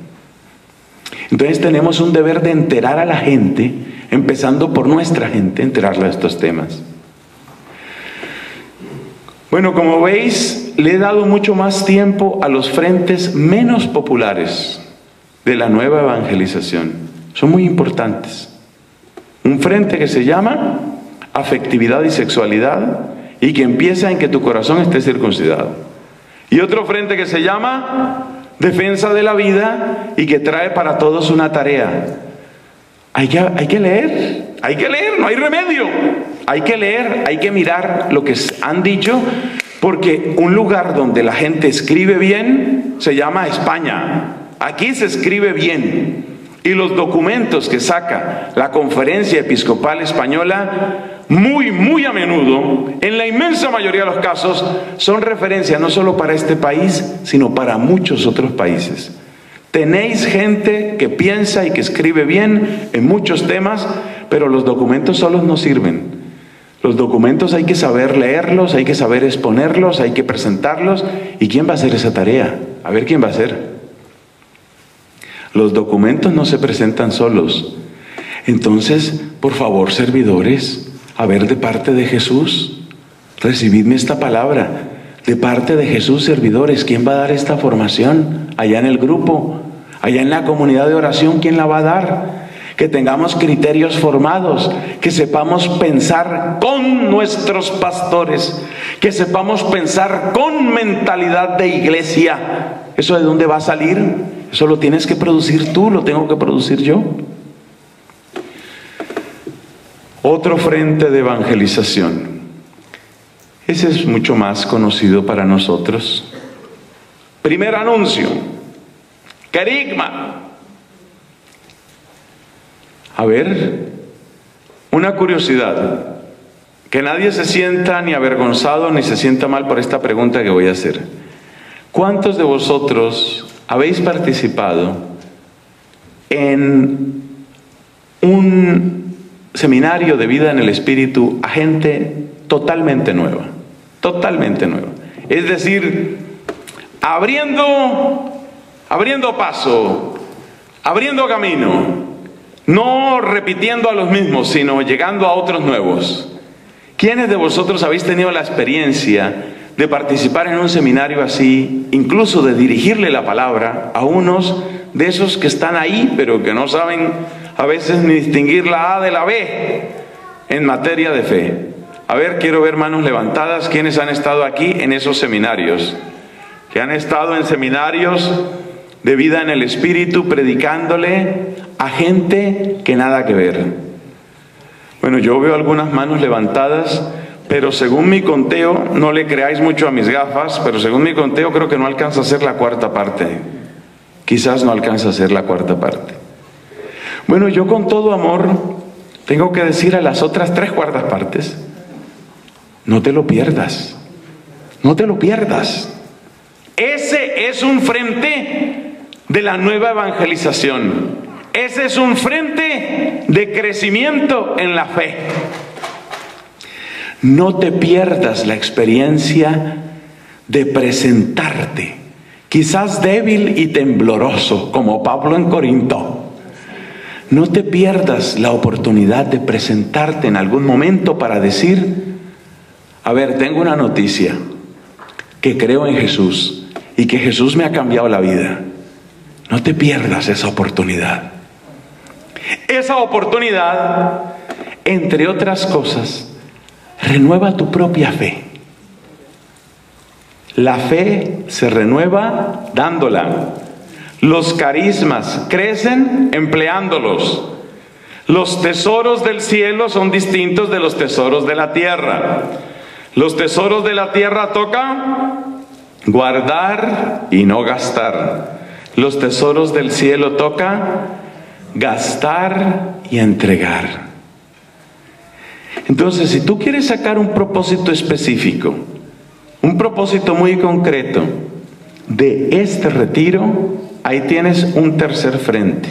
Entonces tenemos un deber de enterar a la gente, empezando por nuestra gente, enterarla de estos temas. Bueno, como veis, le he dado mucho más tiempo a los frentes menos populares de la nueva evangelización. Son muy importantes. Un frente que se llama afectividad y sexualidad y que empieza en que tu corazón esté circuncidado. Y otro frente que se llama defensa de la vida y que trae para todos una tarea. Hay que, hay que leer, hay que leer, no hay remedio. Hay que leer, hay que mirar lo que han dicho, porque un lugar donde la gente escribe bien se llama España. Aquí se escribe bien. Y los documentos que saca la Conferencia Episcopal Española, muy, muy a menudo, en la inmensa mayoría de los casos, son referencia no solo para este país, sino para muchos otros países. Tenéis gente que piensa y que escribe bien en muchos temas, pero los documentos solos no sirven. Los documentos hay que saber leerlos, hay que saber exponerlos, hay que presentarlos. ¿Y quién va a hacer esa tarea? A ver quién va a hacer. Los documentos no se presentan solos. Entonces, por favor, servidores, a ver de parte de Jesús, recibidme esta palabra. De parte de Jesús, servidores, ¿quién va a dar esta formación? Allá en el grupo, allá en la comunidad de oración, ¿quién la va a dar? que tengamos criterios formados, que sepamos pensar con nuestros pastores, que sepamos pensar con mentalidad de iglesia. ¿Eso de dónde va a salir? Eso lo tienes que producir tú, lo tengo que producir yo. Otro frente de evangelización. Ese es mucho más conocido para nosotros. Primer anuncio. Carigma. A ver, una curiosidad, que nadie se sienta ni avergonzado ni se sienta mal por esta pregunta que voy a hacer. ¿Cuántos de vosotros habéis participado en un seminario de vida en el Espíritu a gente totalmente nueva? Totalmente nueva. Es decir, abriendo, abriendo paso, abriendo camino, no repitiendo a los mismos, sino llegando a otros nuevos. ¿Quiénes de vosotros habéis tenido la experiencia de participar en un seminario así, incluso de dirigirle la palabra a unos de esos que están ahí, pero que no saben a veces ni distinguir la A de la B en materia de fe. A ver, quiero ver manos levantadas. ¿Quiénes han estado aquí en esos seminarios? Que han estado en seminarios de vida en el Espíritu predicándole a gente que nada que ver. Bueno, yo veo algunas manos levantadas, pero según mi conteo, no le creáis mucho a mis gafas, pero según mi conteo creo que no alcanza a ser la cuarta parte. Quizás no alcanza a ser la cuarta parte. Bueno, yo con todo amor tengo que decir a las otras tres cuartas partes, no te lo pierdas, no te lo pierdas. Ese es un frente de la nueva evangelización. Ese es un frente de crecimiento en la fe. No te pierdas la experiencia de presentarte, quizás débil y tembloroso, como Pablo en Corinto. No te pierdas la oportunidad de presentarte en algún momento para decir, a ver, tengo una noticia, que creo en Jesús y que Jesús me ha cambiado la vida. No te pierdas esa oportunidad. Esa oportunidad, entre otras cosas, renueva tu propia fe. La fe se renueva dándola. Los carismas crecen empleándolos. Los tesoros del cielo son distintos de los tesoros de la tierra. Los tesoros de la tierra toca guardar y no gastar. Los tesoros del cielo toca gastar y entregar. Entonces, si tú quieres sacar un propósito específico, un propósito muy concreto de este retiro, ahí tienes un tercer frente.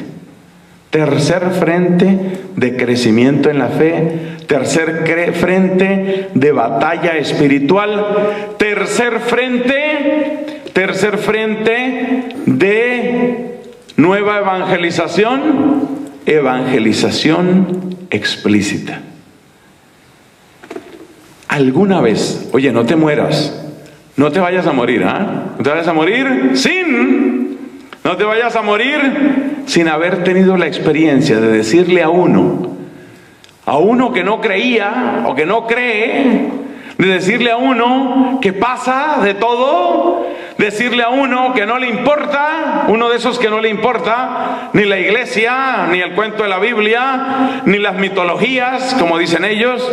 Tercer frente de crecimiento en la fe, tercer frente de batalla espiritual, tercer frente, tercer frente de Nueva evangelización, evangelización explícita. Alguna vez, oye, no te mueras, no te vayas a morir, ¿ah? No te vayas a morir sin, no te vayas a morir sin haber tenido la experiencia de decirle a uno, a uno que no creía o que no cree, de decirle a uno que pasa de todo, decirle a uno que no le importa, uno de esos que no le importa, ni la iglesia, ni el cuento de la Biblia, ni las mitologías, como dicen ellos.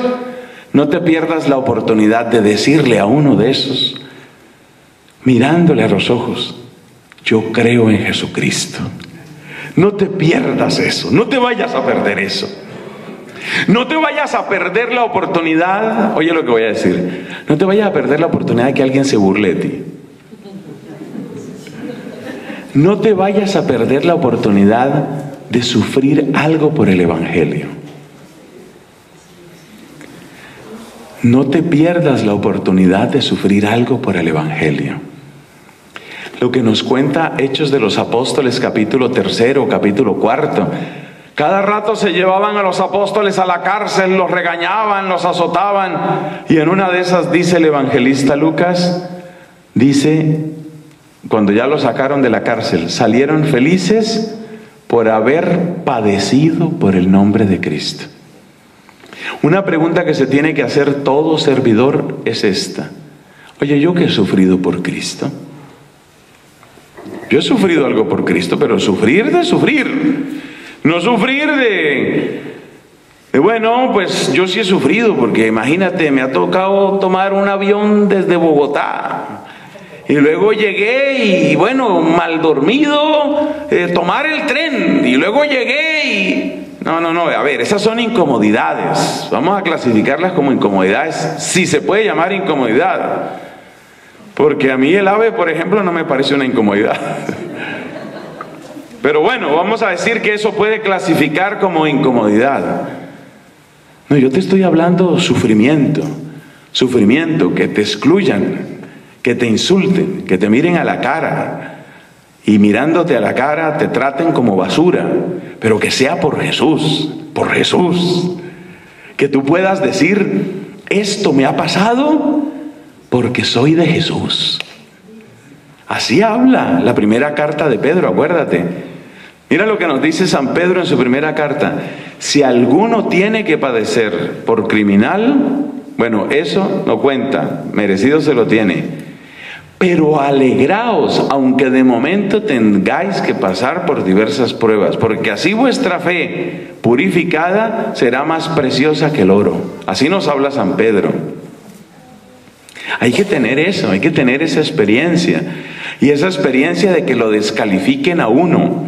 No te pierdas la oportunidad de decirle a uno de esos, mirándole a los ojos, yo creo en Jesucristo. No te pierdas eso, no te vayas a perder eso. No te vayas a perder la oportunidad, oye lo que voy a decir, no te vayas a perder la oportunidad de que alguien se burle de ti. No te vayas a perder la oportunidad de sufrir algo por el Evangelio. No te pierdas la oportunidad de sufrir algo por el Evangelio. Lo que nos cuenta Hechos de los Apóstoles capítulo tercero, capítulo cuarto, cada rato se llevaban a los apóstoles a la cárcel, los regañaban, los azotaban. Y en una de esas dice el evangelista Lucas, dice, cuando ya los sacaron de la cárcel, salieron felices por haber padecido por el nombre de Cristo. Una pregunta que se tiene que hacer todo servidor es esta. Oye, ¿yo qué he sufrido por Cristo? Yo he sufrido algo por Cristo, pero sufrir de sufrir. No sufrir de, bueno, pues yo sí he sufrido, porque imagínate, me ha tocado tomar un avión desde Bogotá. Y luego llegué y bueno, mal dormido, eh, tomar el tren. Y luego llegué y... No, no, no, a ver, esas son incomodidades. Vamos a clasificarlas como incomodidades, si se puede llamar incomodidad. Porque a mí el ave, por ejemplo, no me parece una incomodidad. Pero bueno, vamos a decir que eso puede clasificar como incomodidad. No, yo te estoy hablando sufrimiento, sufrimiento, que te excluyan, que te insulten, que te miren a la cara y mirándote a la cara te traten como basura, pero que sea por Jesús, por Jesús. Que tú puedas decir, esto me ha pasado porque soy de Jesús. Así habla la primera carta de Pedro, acuérdate. Mira lo que nos dice San Pedro en su primera carta. Si alguno tiene que padecer por criminal, bueno, eso no cuenta, merecido se lo tiene. Pero alegraos, aunque de momento tengáis que pasar por diversas pruebas, porque así vuestra fe purificada será más preciosa que el oro. Así nos habla San Pedro. Hay que tener eso, hay que tener esa experiencia. Y esa experiencia de que lo descalifiquen a uno.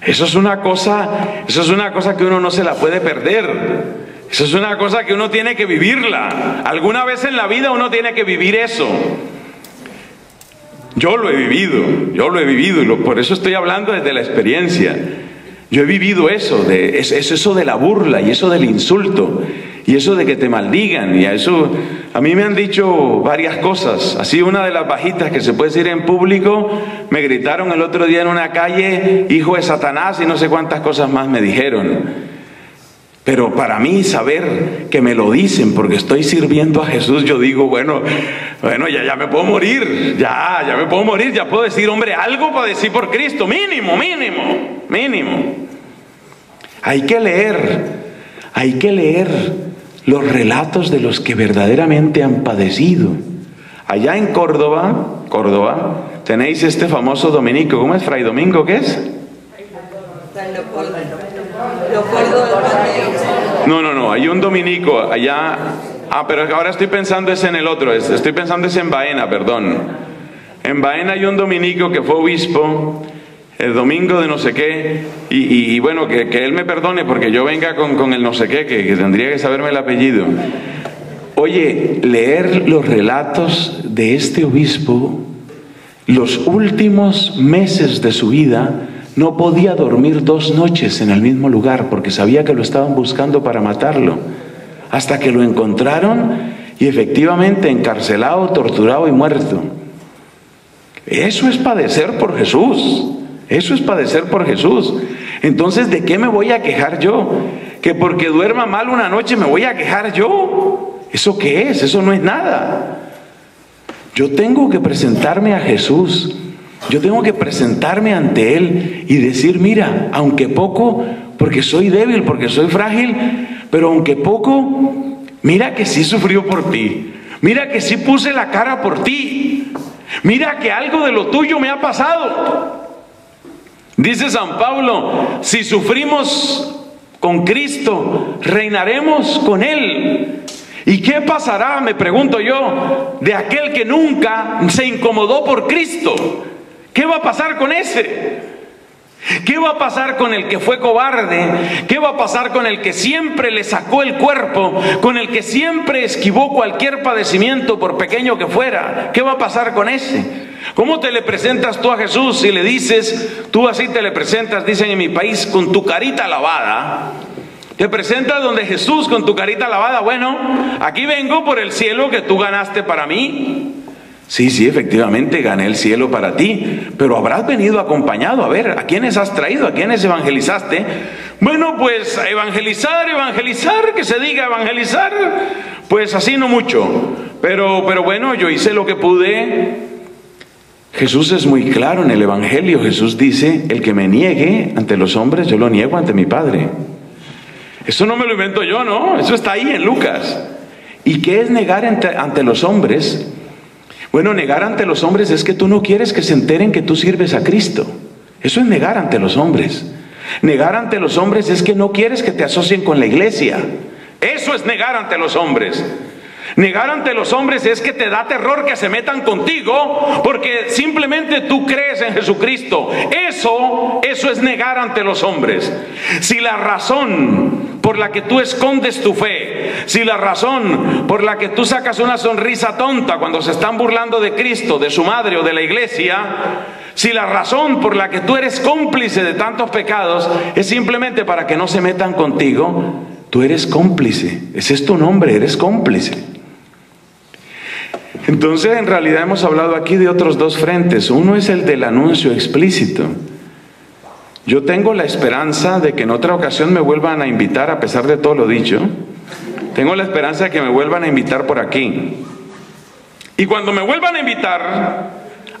Eso es una cosa, eso es una cosa que uno no se la puede perder. Eso es una cosa que uno tiene que vivirla. Alguna vez en la vida uno tiene que vivir eso. Yo lo he vivido, yo lo he vivido y por eso estoy hablando desde la experiencia. Yo he vivido eso, de, es, eso de la burla y eso del insulto y eso de que te maldigan y a eso a mí me han dicho varias cosas. Así una de las bajitas que se puede decir en público, me gritaron el otro día en una calle, hijo de Satanás y no sé cuántas cosas más me dijeron. Pero para mí saber que me lo dicen porque estoy sirviendo a Jesús, yo digo, bueno, bueno, ya, ya me puedo morir, ya, ya me puedo morir, ya puedo decir, hombre, algo para decir por Cristo, mínimo, mínimo, mínimo. Hay que leer, hay que leer los relatos de los que verdaderamente han padecido. Allá en Córdoba, Córdoba, tenéis este famoso dominico, ¿cómo es Fray Domingo? ¿Qué es? No, no, no, hay un dominico allá. Ah, pero ahora estoy pensando es en el otro, estoy pensando es en Baena, perdón. En Baena hay un dominico que fue obispo el domingo de no sé qué, y, bueno, que, él me perdone porque yo venga con, el no sé qué, que, que tendría que saberme el apellido. Oye, leer los relatos de este obispo, los últimos meses de su vida, no podía dormir dos noches en el mismo lugar porque sabía que lo estaban buscando para matarlo. Hasta que lo encontraron y efectivamente encarcelado, torturado y muerto. Eso es padecer por Jesús. Eso es padecer por Jesús. Entonces, ¿de qué me voy a quejar yo? Que porque duerma mal una noche me voy a quejar yo. ¿Eso qué es? Eso no es nada. Yo tengo que presentarme a Jesús yo tengo que presentarme ante Él y decir, mira, aunque poco, porque soy débil, porque soy frágil, pero aunque poco, mira que sí sufrió por ti. Mira que sí puse la cara por ti. Mira que algo de lo tuyo me ha pasado. Dice San Pablo, si sufrimos con Cristo, reinaremos con Él. ¿Y qué pasará, me pregunto yo, de aquel que nunca se incomodó por Cristo? ¿Qué va a pasar con ese? ¿Qué va a pasar con el que fue cobarde? ¿Qué va a pasar con el que siempre le sacó el cuerpo? ¿Con el que siempre esquivó cualquier padecimiento por pequeño que fuera? ¿Qué va a pasar con ese? ¿Cómo te le presentas tú a Jesús y le dices, tú así te le presentas, dicen en mi país, con tu carita lavada? Te presentas donde Jesús con tu carita lavada, bueno, aquí vengo por el cielo que tú ganaste para mí. Sí, sí, efectivamente gané el cielo para ti, pero habrás venido acompañado. A ver, ¿a quiénes has traído? ¿A quiénes evangelizaste? Bueno, pues evangelizar, evangelizar, que se diga evangelizar, pues así no mucho. Pero, pero bueno, yo hice lo que pude. Jesús es muy claro en el Evangelio. Jesús dice, el que me niegue ante los hombres, yo lo niego ante mi Padre. Eso no me lo invento yo, ¿no? Eso está ahí en Lucas. ¿Y qué es negar ante, ante los hombres? Bueno, negar ante los hombres es que tú no quieres que se enteren que tú sirves a Cristo. Eso es negar ante los hombres. Negar ante los hombres es que no quieres que te asocien con la iglesia. Eso es negar ante los hombres. Negar ante los hombres es que te da terror que se metan contigo porque simplemente tú crees en Jesucristo. Eso, eso es negar ante los hombres. Si la razón por la que tú escondes tu fe, si la razón por la que tú sacas una sonrisa tonta cuando se están burlando de Cristo, de su madre o de la iglesia, si la razón por la que tú eres cómplice de tantos pecados es simplemente para que no se metan contigo, tú eres cómplice. Ese es tu nombre, eres cómplice. Entonces, en realidad hemos hablado aquí de otros dos frentes. Uno es el del anuncio explícito. Yo tengo la esperanza de que en otra ocasión me vuelvan a invitar, a pesar de todo lo dicho. Tengo la esperanza de que me vuelvan a invitar por aquí. Y cuando me vuelvan a invitar,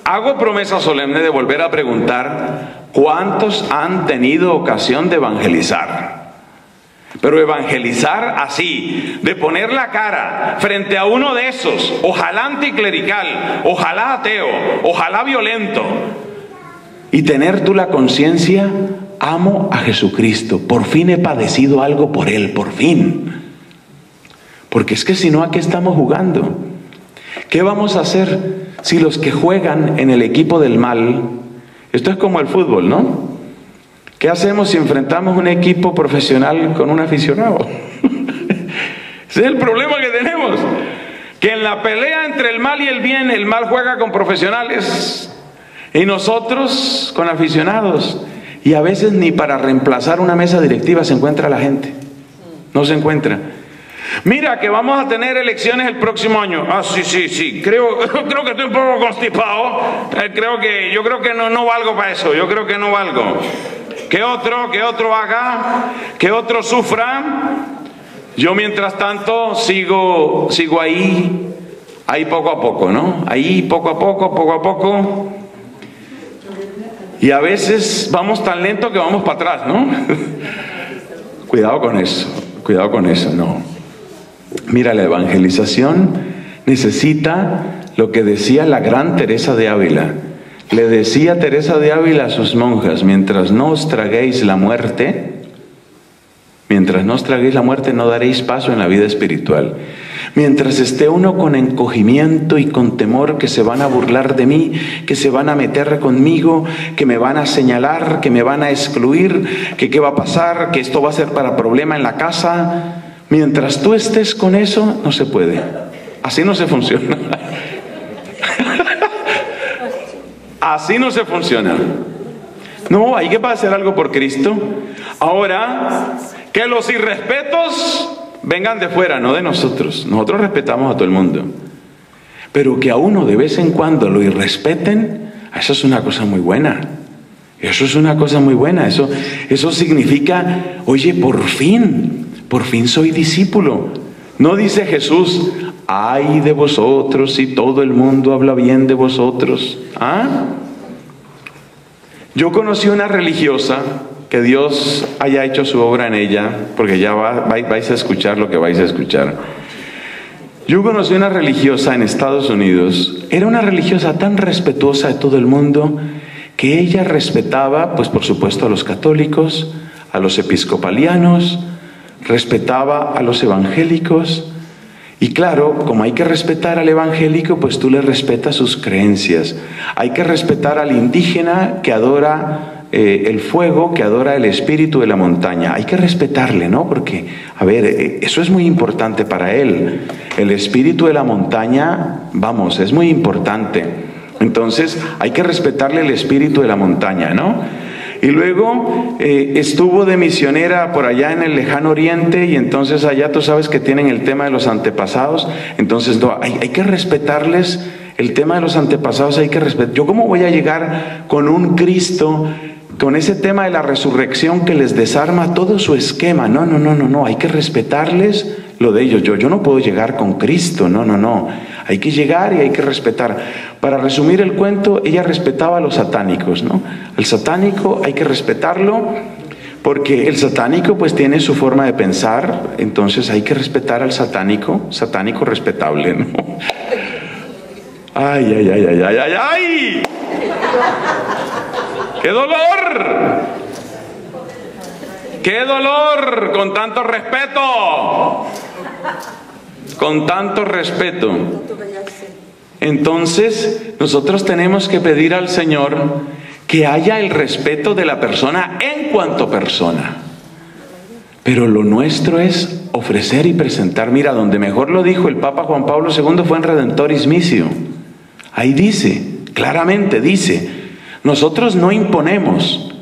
hago promesa solemne de volver a preguntar, ¿Cuántos han tenido ocasión de evangelizar? Pero evangelizar así, de poner la cara frente a uno de esos, ojalá anticlerical, ojalá ateo, ojalá violento, y tener tú la conciencia, amo a Jesucristo, por fin he padecido algo por Él, por fin. Porque es que si no, ¿a qué estamos jugando? ¿Qué vamos a hacer si los que juegan en el equipo del mal, esto es como el fútbol, ¿no? ¿Qué hacemos si enfrentamos un equipo profesional con un aficionado? Ese es el problema que tenemos. Que en la pelea entre el mal y el bien, el mal juega con profesionales y nosotros con aficionados. Y a veces ni para reemplazar una mesa directiva se encuentra la gente. No se encuentra. Mira que vamos a tener elecciones el próximo año. Ah, sí, sí, sí. Creo, creo que estoy un poco constipado. Eh, creo que, yo creo que no, no valgo para eso. Yo creo que no valgo. Que otro, que otro haga, que otro sufra. Yo mientras tanto sigo, sigo ahí, ahí poco a poco, ¿no? Ahí poco a poco, poco a poco. Y a veces vamos tan lento que vamos para atrás, ¿no? cuidado con eso, cuidado con eso, no. Mira, la evangelización necesita lo que decía la gran Teresa de Ávila. Le decía Teresa de Ávila a sus monjas, mientras no os traguéis la muerte, mientras no os traguéis la muerte no daréis paso en la vida espiritual. Mientras esté uno con encogimiento y con temor que se van a burlar de mí, que se van a meter conmigo, que me van a señalar, que me van a excluir, que qué va a pasar, que esto va a ser para problema en la casa, Mientras tú estés con eso, no se puede. Así no se funciona. Así no se funciona. No, hay que hacer algo por Cristo. Ahora, que los irrespetos vengan de fuera, no de nosotros. Nosotros respetamos a todo el mundo. Pero que a uno de vez en cuando lo irrespeten, eso es una cosa muy buena. Eso es una cosa muy buena. Eso, eso significa, oye, por fin, por fin soy discípulo. No dice Jesús, ay de vosotros si todo el mundo habla bien de vosotros. ¿Ah? Yo conocí una religiosa, que Dios haya hecho su obra en ella, porque ya vais a escuchar lo que vais a escuchar. Yo conocí una religiosa en Estados Unidos, era una religiosa tan respetuosa de todo el mundo que ella respetaba, pues por supuesto, a los católicos, a los episcopalianos, respetaba a los evangélicos y claro, como hay que respetar al evangélico, pues tú le respetas sus creencias. Hay que respetar al indígena que adora eh, el fuego, que adora el espíritu de la montaña. Hay que respetarle, ¿no? Porque, a ver, eh, eso es muy importante para él. El espíritu de la montaña, vamos, es muy importante. Entonces, hay que respetarle el espíritu de la montaña, ¿no? Y luego eh, estuvo de misionera por allá en el lejano oriente y entonces allá tú sabes que tienen el tema de los antepasados. Entonces no, hay, hay que respetarles el tema de los antepasados, hay que respetar. Yo cómo voy a llegar con un Cristo con ese tema de la resurrección que les desarma todo su esquema. No, no, no, no, no, hay que respetarles lo de ellos. Yo, yo no puedo llegar con Cristo, no, no, no. Hay que llegar y hay que respetar. Para resumir el cuento, ella respetaba a los satánicos, ¿no? El satánico hay que respetarlo porque el satánico pues tiene su forma de pensar, entonces hay que respetar al satánico, satánico respetable, ¿no? Ay, ay, ay, ay, ay, ay, ay. ¡Qué dolor! ¡Qué dolor! Con tanto respeto con tanto respeto. Entonces, nosotros tenemos que pedir al Señor que haya el respeto de la persona en cuanto persona. Pero lo nuestro es ofrecer y presentar. Mira, donde mejor lo dijo el Papa Juan Pablo II fue en Redentoris Missio. Ahí dice, claramente dice, nosotros no imponemos.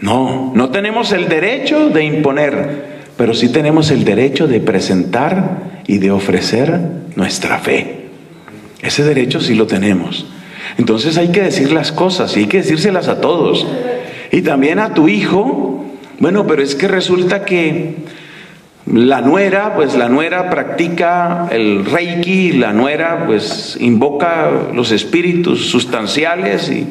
No, no tenemos el derecho de imponer, pero sí tenemos el derecho de presentar y de ofrecer nuestra fe. Ese derecho sí lo tenemos. Entonces hay que decir las cosas y hay que decírselas a todos. Y también a tu hijo, bueno, pero es que resulta que la nuera, pues la nuera practica el reiki, la nuera pues invoca los espíritus sustanciales y,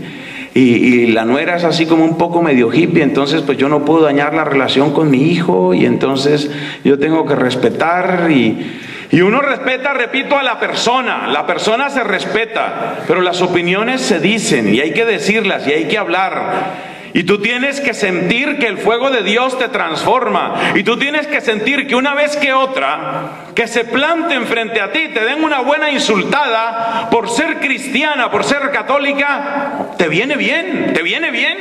y, la nuera es así como un poco medio hippie, entonces pues yo no puedo dañar la relación con mi hijo y entonces yo tengo que respetar y, y uno respeta, repito, a la persona, la persona se respeta, pero las opiniones se dicen y hay que decirlas y hay que hablar. Y tú tienes que sentir que el fuego de Dios te transforma. Y tú tienes que sentir que una vez que otra, que se planten frente a ti, te den una buena insultada por ser cristiana, por ser católica, te viene bien, te viene bien.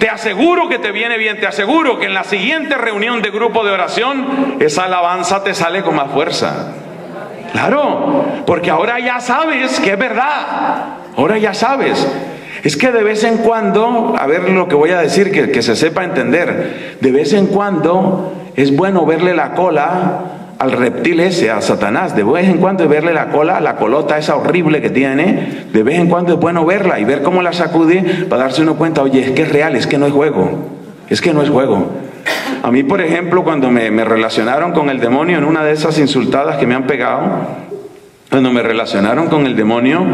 Te aseguro que te viene bien, te aseguro que en la siguiente reunión de grupo de oración, esa alabanza te sale con más fuerza. Claro, porque ahora ya sabes que es verdad. Ahora ya sabes. Es que de vez en cuando, a ver lo que voy a decir, que, que se sepa entender, de vez en cuando es bueno verle la cola al reptil ese, a Satanás, de vez en cuando es verle la cola, la colota esa horrible que tiene, de vez en cuando es bueno verla y ver cómo la sacude para darse uno cuenta, oye, es que es real, es que no es juego, es que no es juego. A mí, por ejemplo, cuando me, me relacionaron con el demonio en una de esas insultadas que me han pegado, cuando me relacionaron con el demonio,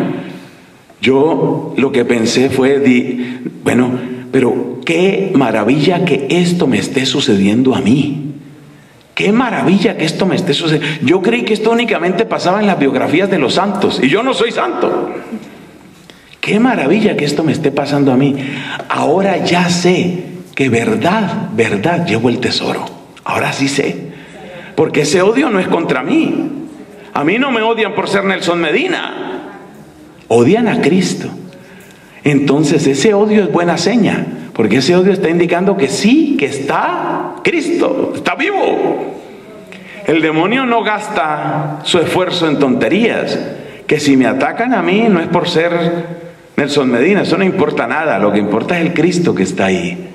yo lo que pensé fue, di, bueno, pero qué maravilla que esto me esté sucediendo a mí. Qué maravilla que esto me esté sucediendo. Yo creí que esto únicamente pasaba en las biografías de los santos y yo no soy santo. Qué maravilla que esto me esté pasando a mí. Ahora ya sé que verdad, verdad llevo el tesoro. Ahora sí sé. Porque ese odio no es contra mí. A mí no me odian por ser Nelson Medina odian a Cristo. Entonces ese odio es buena seña, porque ese odio está indicando que sí, que está Cristo, está vivo. El demonio no gasta su esfuerzo en tonterías, que si me atacan a mí no es por ser Nelson Medina, eso no importa nada, lo que importa es el Cristo que está ahí.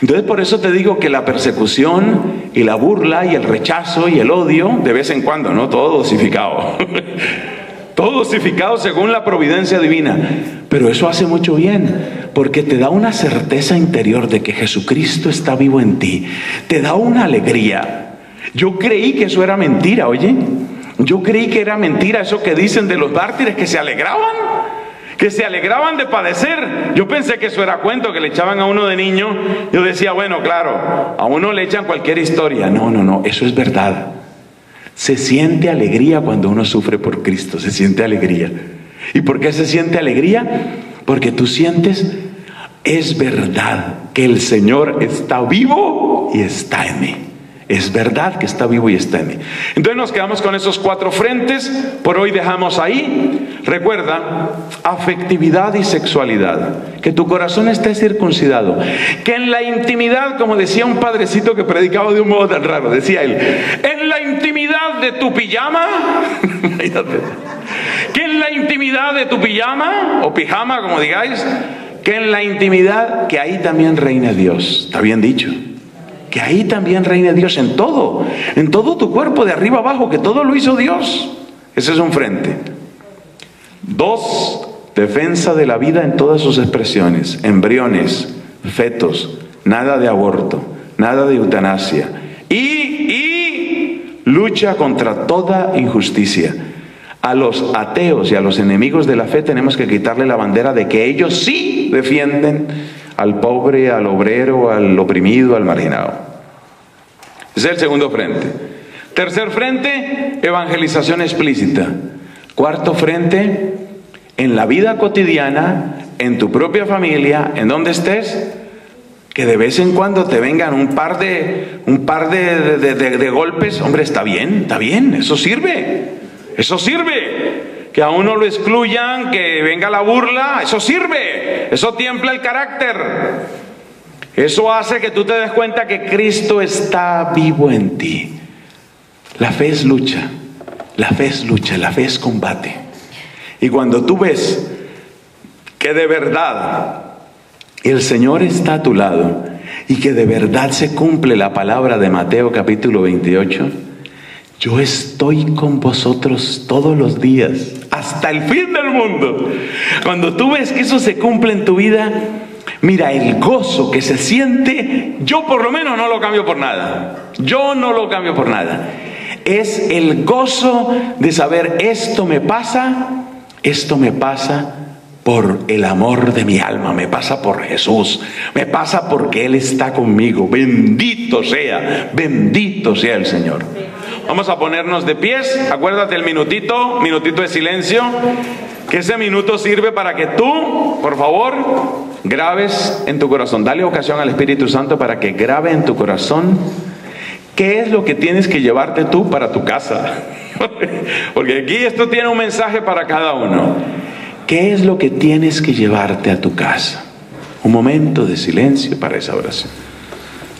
Entonces por eso te digo que la persecución y la burla y el rechazo y el odio, de vez en cuando, no todo dosificado, todo dosificado según la providencia divina. Pero eso hace mucho bien, porque te da una certeza interior de que Jesucristo está vivo en ti. Te da una alegría. Yo creí que eso era mentira, oye. Yo creí que era mentira eso que dicen de los mártires que se alegraban, que se alegraban de padecer. Yo pensé que eso era cuento que le echaban a uno de niño. Yo decía, bueno, claro, a uno le echan cualquier historia. No, no, no, eso es verdad. Se siente alegría cuando uno sufre por Cristo, se siente alegría. ¿Y por qué se siente alegría? Porque tú sientes, es verdad que el Señor está vivo y está en mí. Es verdad que está vivo y está en mí. Entonces nos quedamos con esos cuatro frentes. Por hoy dejamos ahí. Recuerda, afectividad y sexualidad. Que tu corazón esté circuncidado. Que en la intimidad, como decía un padrecito que predicaba de un modo tan raro, decía él, en la intimidad de tu pijama, que en la intimidad de tu pijama, o pijama, como digáis, que en la intimidad, que ahí también reina Dios. Está bien dicho ahí también reine Dios en todo, en todo tu cuerpo, de arriba abajo, que todo lo hizo Dios. Ese es un frente. Dos, defensa de la vida en todas sus expresiones, embriones, fetos, nada de aborto, nada de eutanasia. Y, y lucha contra toda injusticia. A los ateos y a los enemigos de la fe tenemos que quitarle la bandera de que ellos sí defienden al pobre, al obrero, al oprimido, al marginado. Es el segundo frente. Tercer frente, evangelización explícita. Cuarto frente, en la vida cotidiana, en tu propia familia, en donde estés, que de vez en cuando te vengan un par de, un par de golpes, hombre, está bien, está bien, eso sirve, eso sirve que a uno lo excluyan, que venga la burla, eso sirve, eso tiembla el carácter. Eso hace que tú te des cuenta que Cristo está vivo en ti. La fe es lucha, la fe es lucha, la fe es combate. Y cuando tú ves que de verdad el Señor está a tu lado y que de verdad se cumple la palabra de Mateo capítulo 28, yo estoy con vosotros todos los días, hasta el fin del mundo. Cuando tú ves que eso se cumple en tu vida, mira, el gozo que se siente, yo por lo menos no lo cambio por nada. Yo no lo cambio por nada. Es el gozo de saber esto me pasa, esto me pasa por el amor de mi alma, me pasa por Jesús, me pasa porque Él está conmigo. Bendito sea, bendito sea el Señor. Vamos a ponernos de pies, acuérdate el minutito, minutito de silencio, que ese minuto sirve para que tú, por favor, grabes en tu corazón, dale ocasión al Espíritu Santo para que grabe en tu corazón qué es lo que tienes que llevarte tú para tu casa. Porque aquí esto tiene un mensaje para cada uno. ¿Qué es lo que tienes que llevarte a tu casa? Un momento de silencio para esa oración.